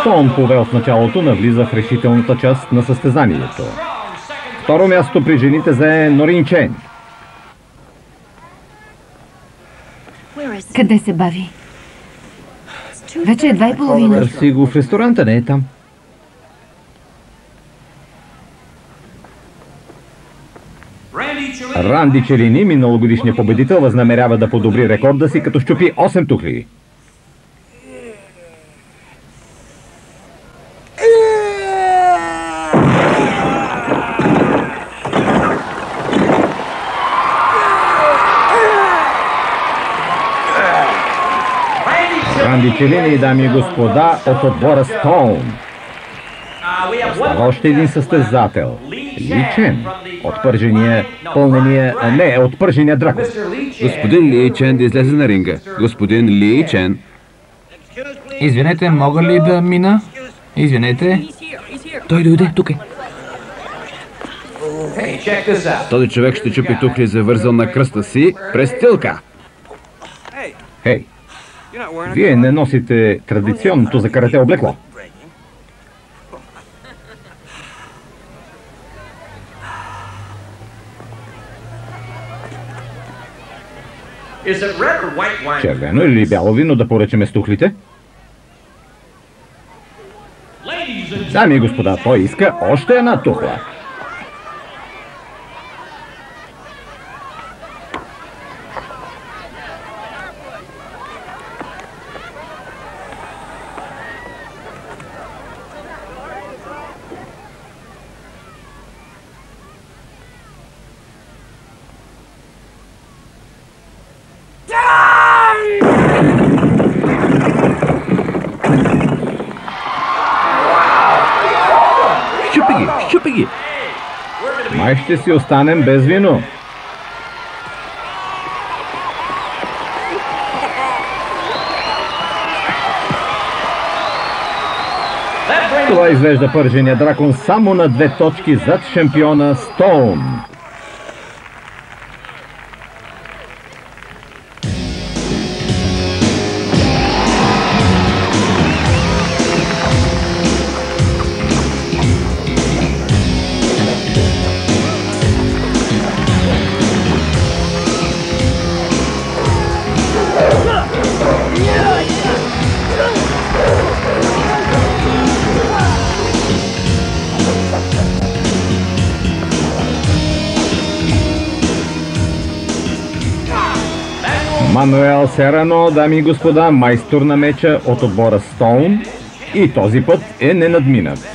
Стоун повел в началото навлиза в решителната част на състезанието. Второ място при жените за Норин Чен. Къде се бави? Вече е два и половина. Търси го в ресторанта, не е там. Ранди Челини, миналогодишния победител, възнамерява да подобри рекорда си, като щупи 8 тухли. Ранди Челини, дами и господа, от отбора Стоун. Остава още един състезател. Ли Чен. От пържения, пълнения, а не, от пържения дракон. Господин Ли Чен да излезе на ринга. Господин Ли Чен. Извинете, мога ли да мина? Извинете. Той дойде, тук е. Този човек ще чупи тухли завързал на кръста си през тилка. Хей, вие не носите традиционното за карате облекло. Червено или бяло вино да поръчаме с тухлите? Дами и господа, той иска още една тухла. Щупи ги, щупи ги. Май ще си останем без вино. Това извежда пържения дракон само на две точки зад шампиона Стоун. Серано, дами и господа, майстор на меча от отбора Стоун и този път е ненадминат.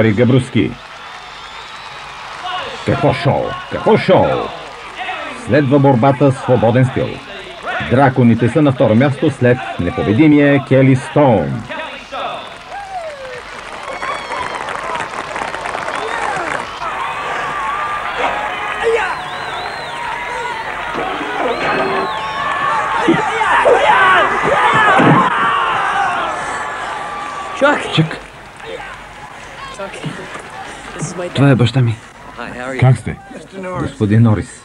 Бари Габруски. Какво шоу? Какво шоу? Следва борбата свободен стил. Драконите са на второ място след непобедимия Кели Стоун. Чак. Това е баща ми. Как сте? Господин Норис,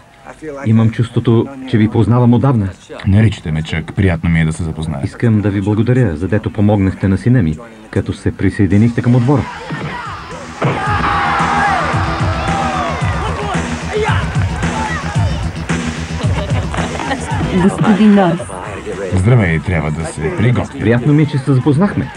имам чувството, че ви познавам отдавна. Наричате ме Чък. Приятно ми е да се запозная. Искам да ви благодаря, за дето помогнахте на сина ми, като се присъединихте към отбора. Господин Норис, Здравей, трябва да се приготви. Приятно ми е, че се запознахме.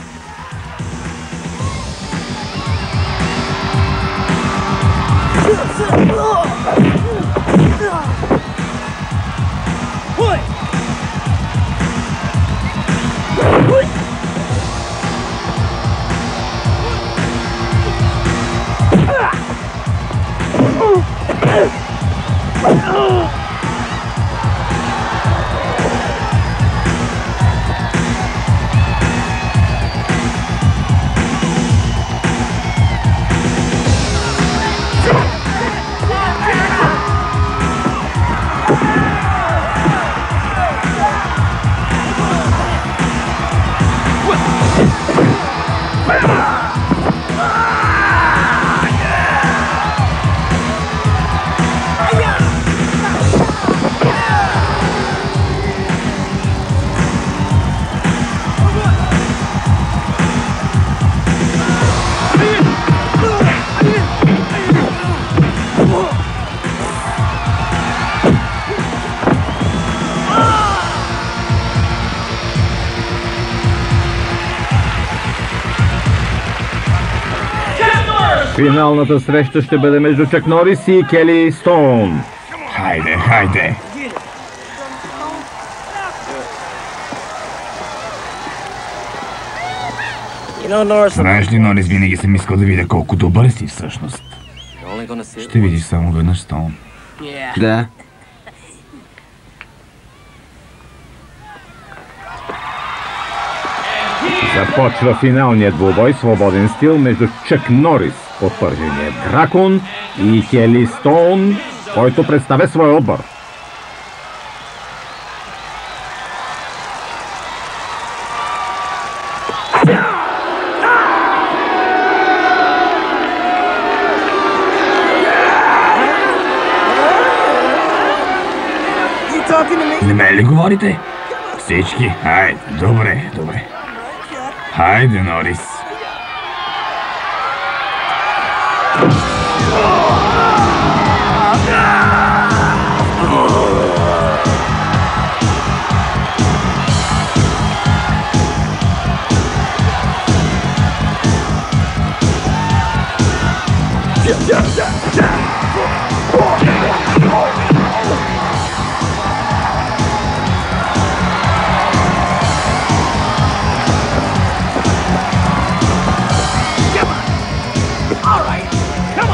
Финалната среща ще бъде между Чак Норис и Кели Стоун. Хайде, хайде. Знаеш ли, Норис, винаги съм искал да видя колко добър си всъщност. Ще видиш само веднъж Стоун. Да. Започва финалният двубой свободен стил между Чак Норис, отпърженият дракон, и Кели Стоун, който представя своя отбор. Не ме ли говорите? Всички? Хайде, добре, добре. Хайде, Норис.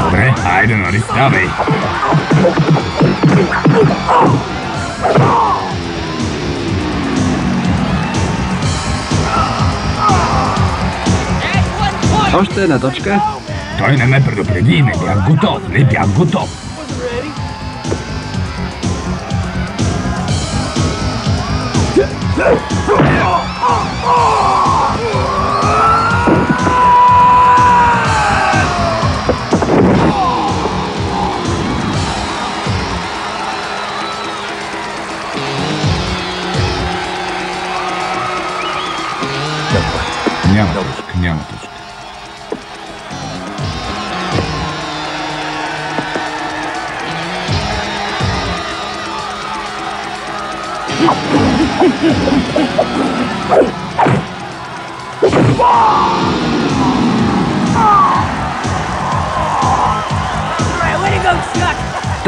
Добре, хайде, Норис, давай. Още една точка. Той не ме предупреди, не бях готов, не бях готов. Няма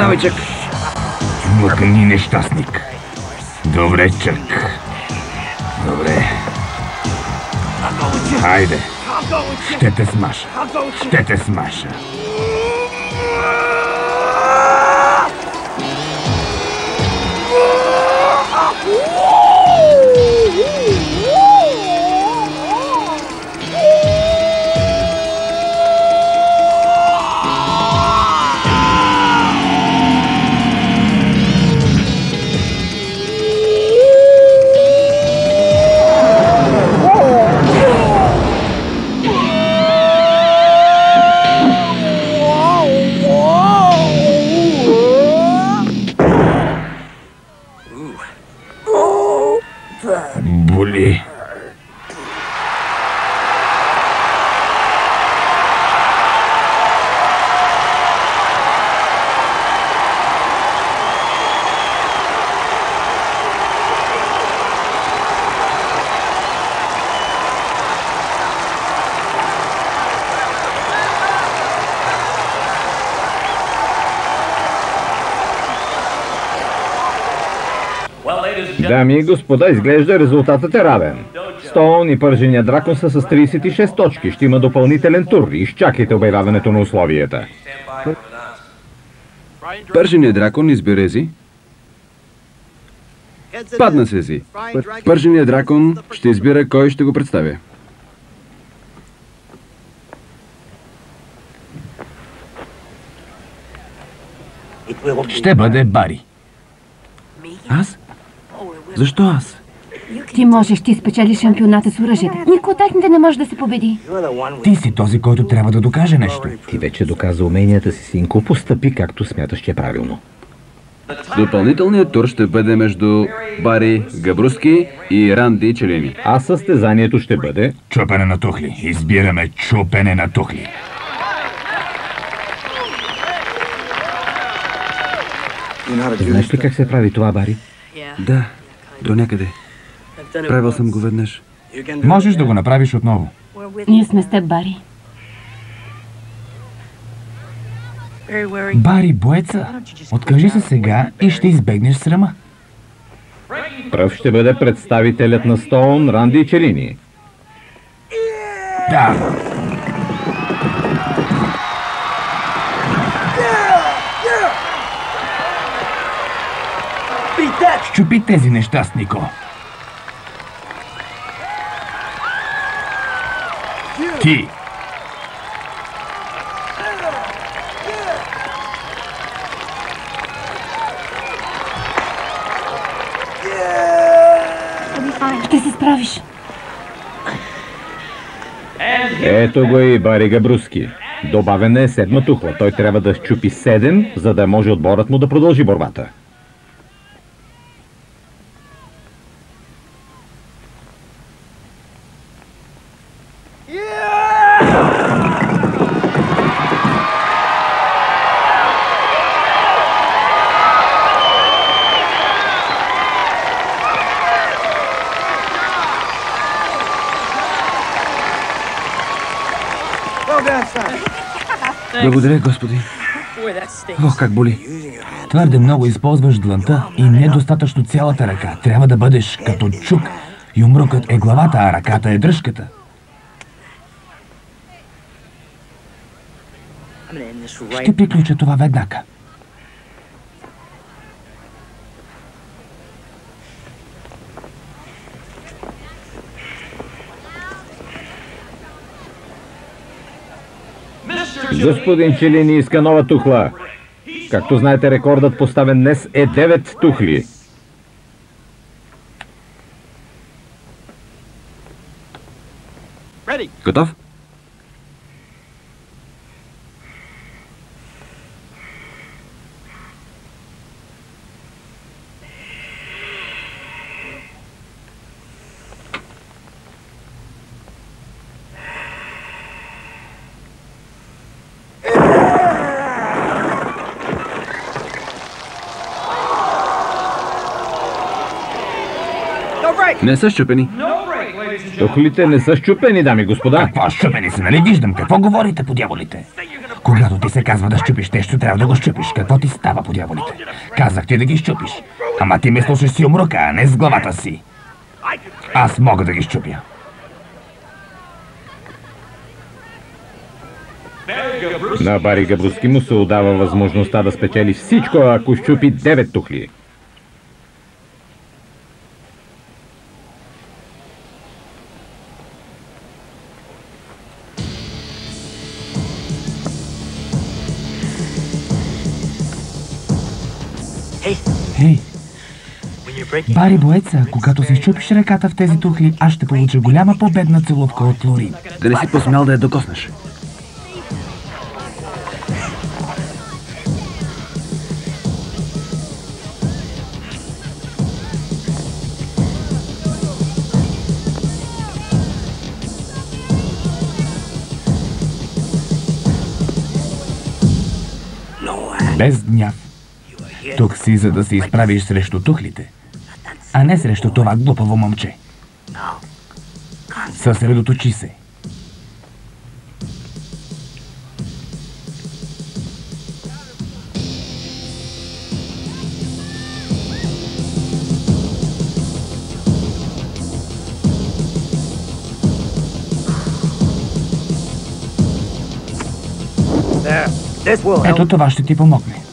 Давай, Чак. Мъкни нещастник. Добре, Чък. Добре. Хайде. Ще те смаша. Ще те смаша. Дами и господа, изглежда резултатът е равен. Стоун и пържения дракон са с 36 точки. Ще има допълнителен тур. Изчакайте обявяването на условията. Пърженият дракон избере Зи. Падна се Зи. Пърженият дракон ще избира кой ще го представя. Ще бъде Бари. Аз? Защо аз? Ти можеш, ти спечели шампионата с оръжието. Никой от техните не може да се победи. Ти си този, който трябва да докаже нещо. Ти вече доказа уменията си, синко. Постъпи както смяташ, че е правилно. Допълнителният тур ще бъде между Бари Габруски и Ранди Челини. А състезанието ще бъде... Чупене на тухли. Избираме чупене на тухли. Знаеш ли как се прави това, Бари? Да, до някъде. Правил съм го веднъж. Можеш да го направиш отново. Ние сме с теб, Бари. Бари Боеца, откажи се сега и ще избегнеш срама. Пръв ще бъде представителят на Стоун, Ранди Челини. Да. Щупи тези нещастнико. Ти. Ще се справиш. Ето го и Бари Габруски. Добавена е седма тухла. Той трябва да щупи седем, за да може отборът му да продължи борбата. Благодаря, Господи. Ох, как боли. Твърде много използваш дланта и недостатъчно цялата ръка. Трябва да бъдеш като чук. Юмрукът е главата, а ръката е дръжката. Ще приключа това веднага. Господин Челини иска нова тухла. Както знаете, рекордът поставен днес е 9 тухли. Готов? Не са щупени. Тухлите не са щупени, дами и господа. Какво щупени са, нали виждам? Какво говорите по дяволите? Когато ти се казва да щупиш нещо, трябва да го щупиш. Какво ти става по дяволите? Казах ти да ги щупиш. Ама ти ме слушаш си умрука, а не с главата си. Аз мога да ги щупя. На Бари Габруски му се отдава възможността да спечели всичко, ако щупи 9 тухли. Бари Боеца, когато си щупиш ръката в тези тухли, аз ще получа голяма победна целувка от Лорин. Да не си посмял да я докоснеш. Без гняв. Тук си, за да се изправиш срещу тухлите, а не срещу това глупаво момче. Съсредоточи се. Ето това ще ти помогне.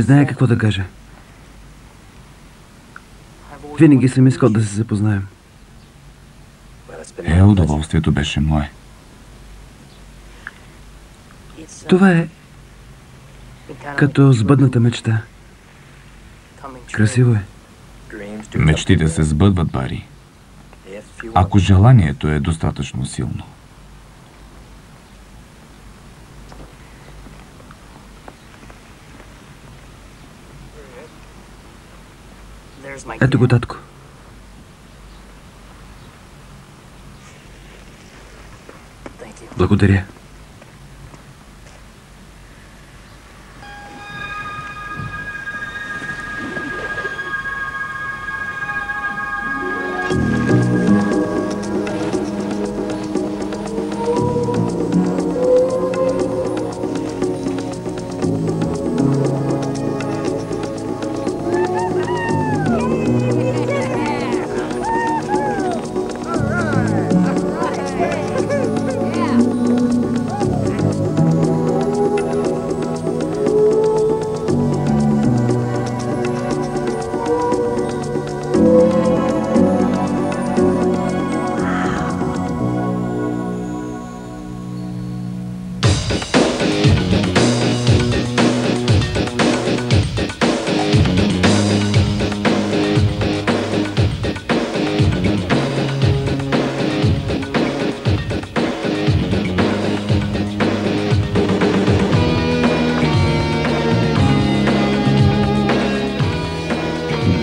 Не зная какво да кажа. Винаги съм искал да се запознаем. Е, удоволствието беше мое. Това е като сбъдната мечта. Красиво е. Мечтите се сбъдват, Бари. Ако желанието е достатъчно силно. Ето го, татко. Благодаря.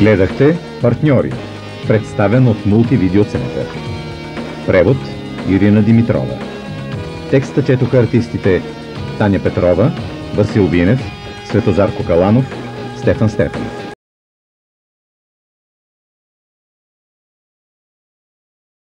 Гледахте Партньори, представен от Мултивидеоцентър. Превод Ирина Димитрова. Текста четоха артистите Таня Петрова, Васил Винев, Светозар Кокаланов, Стефан Стефанов.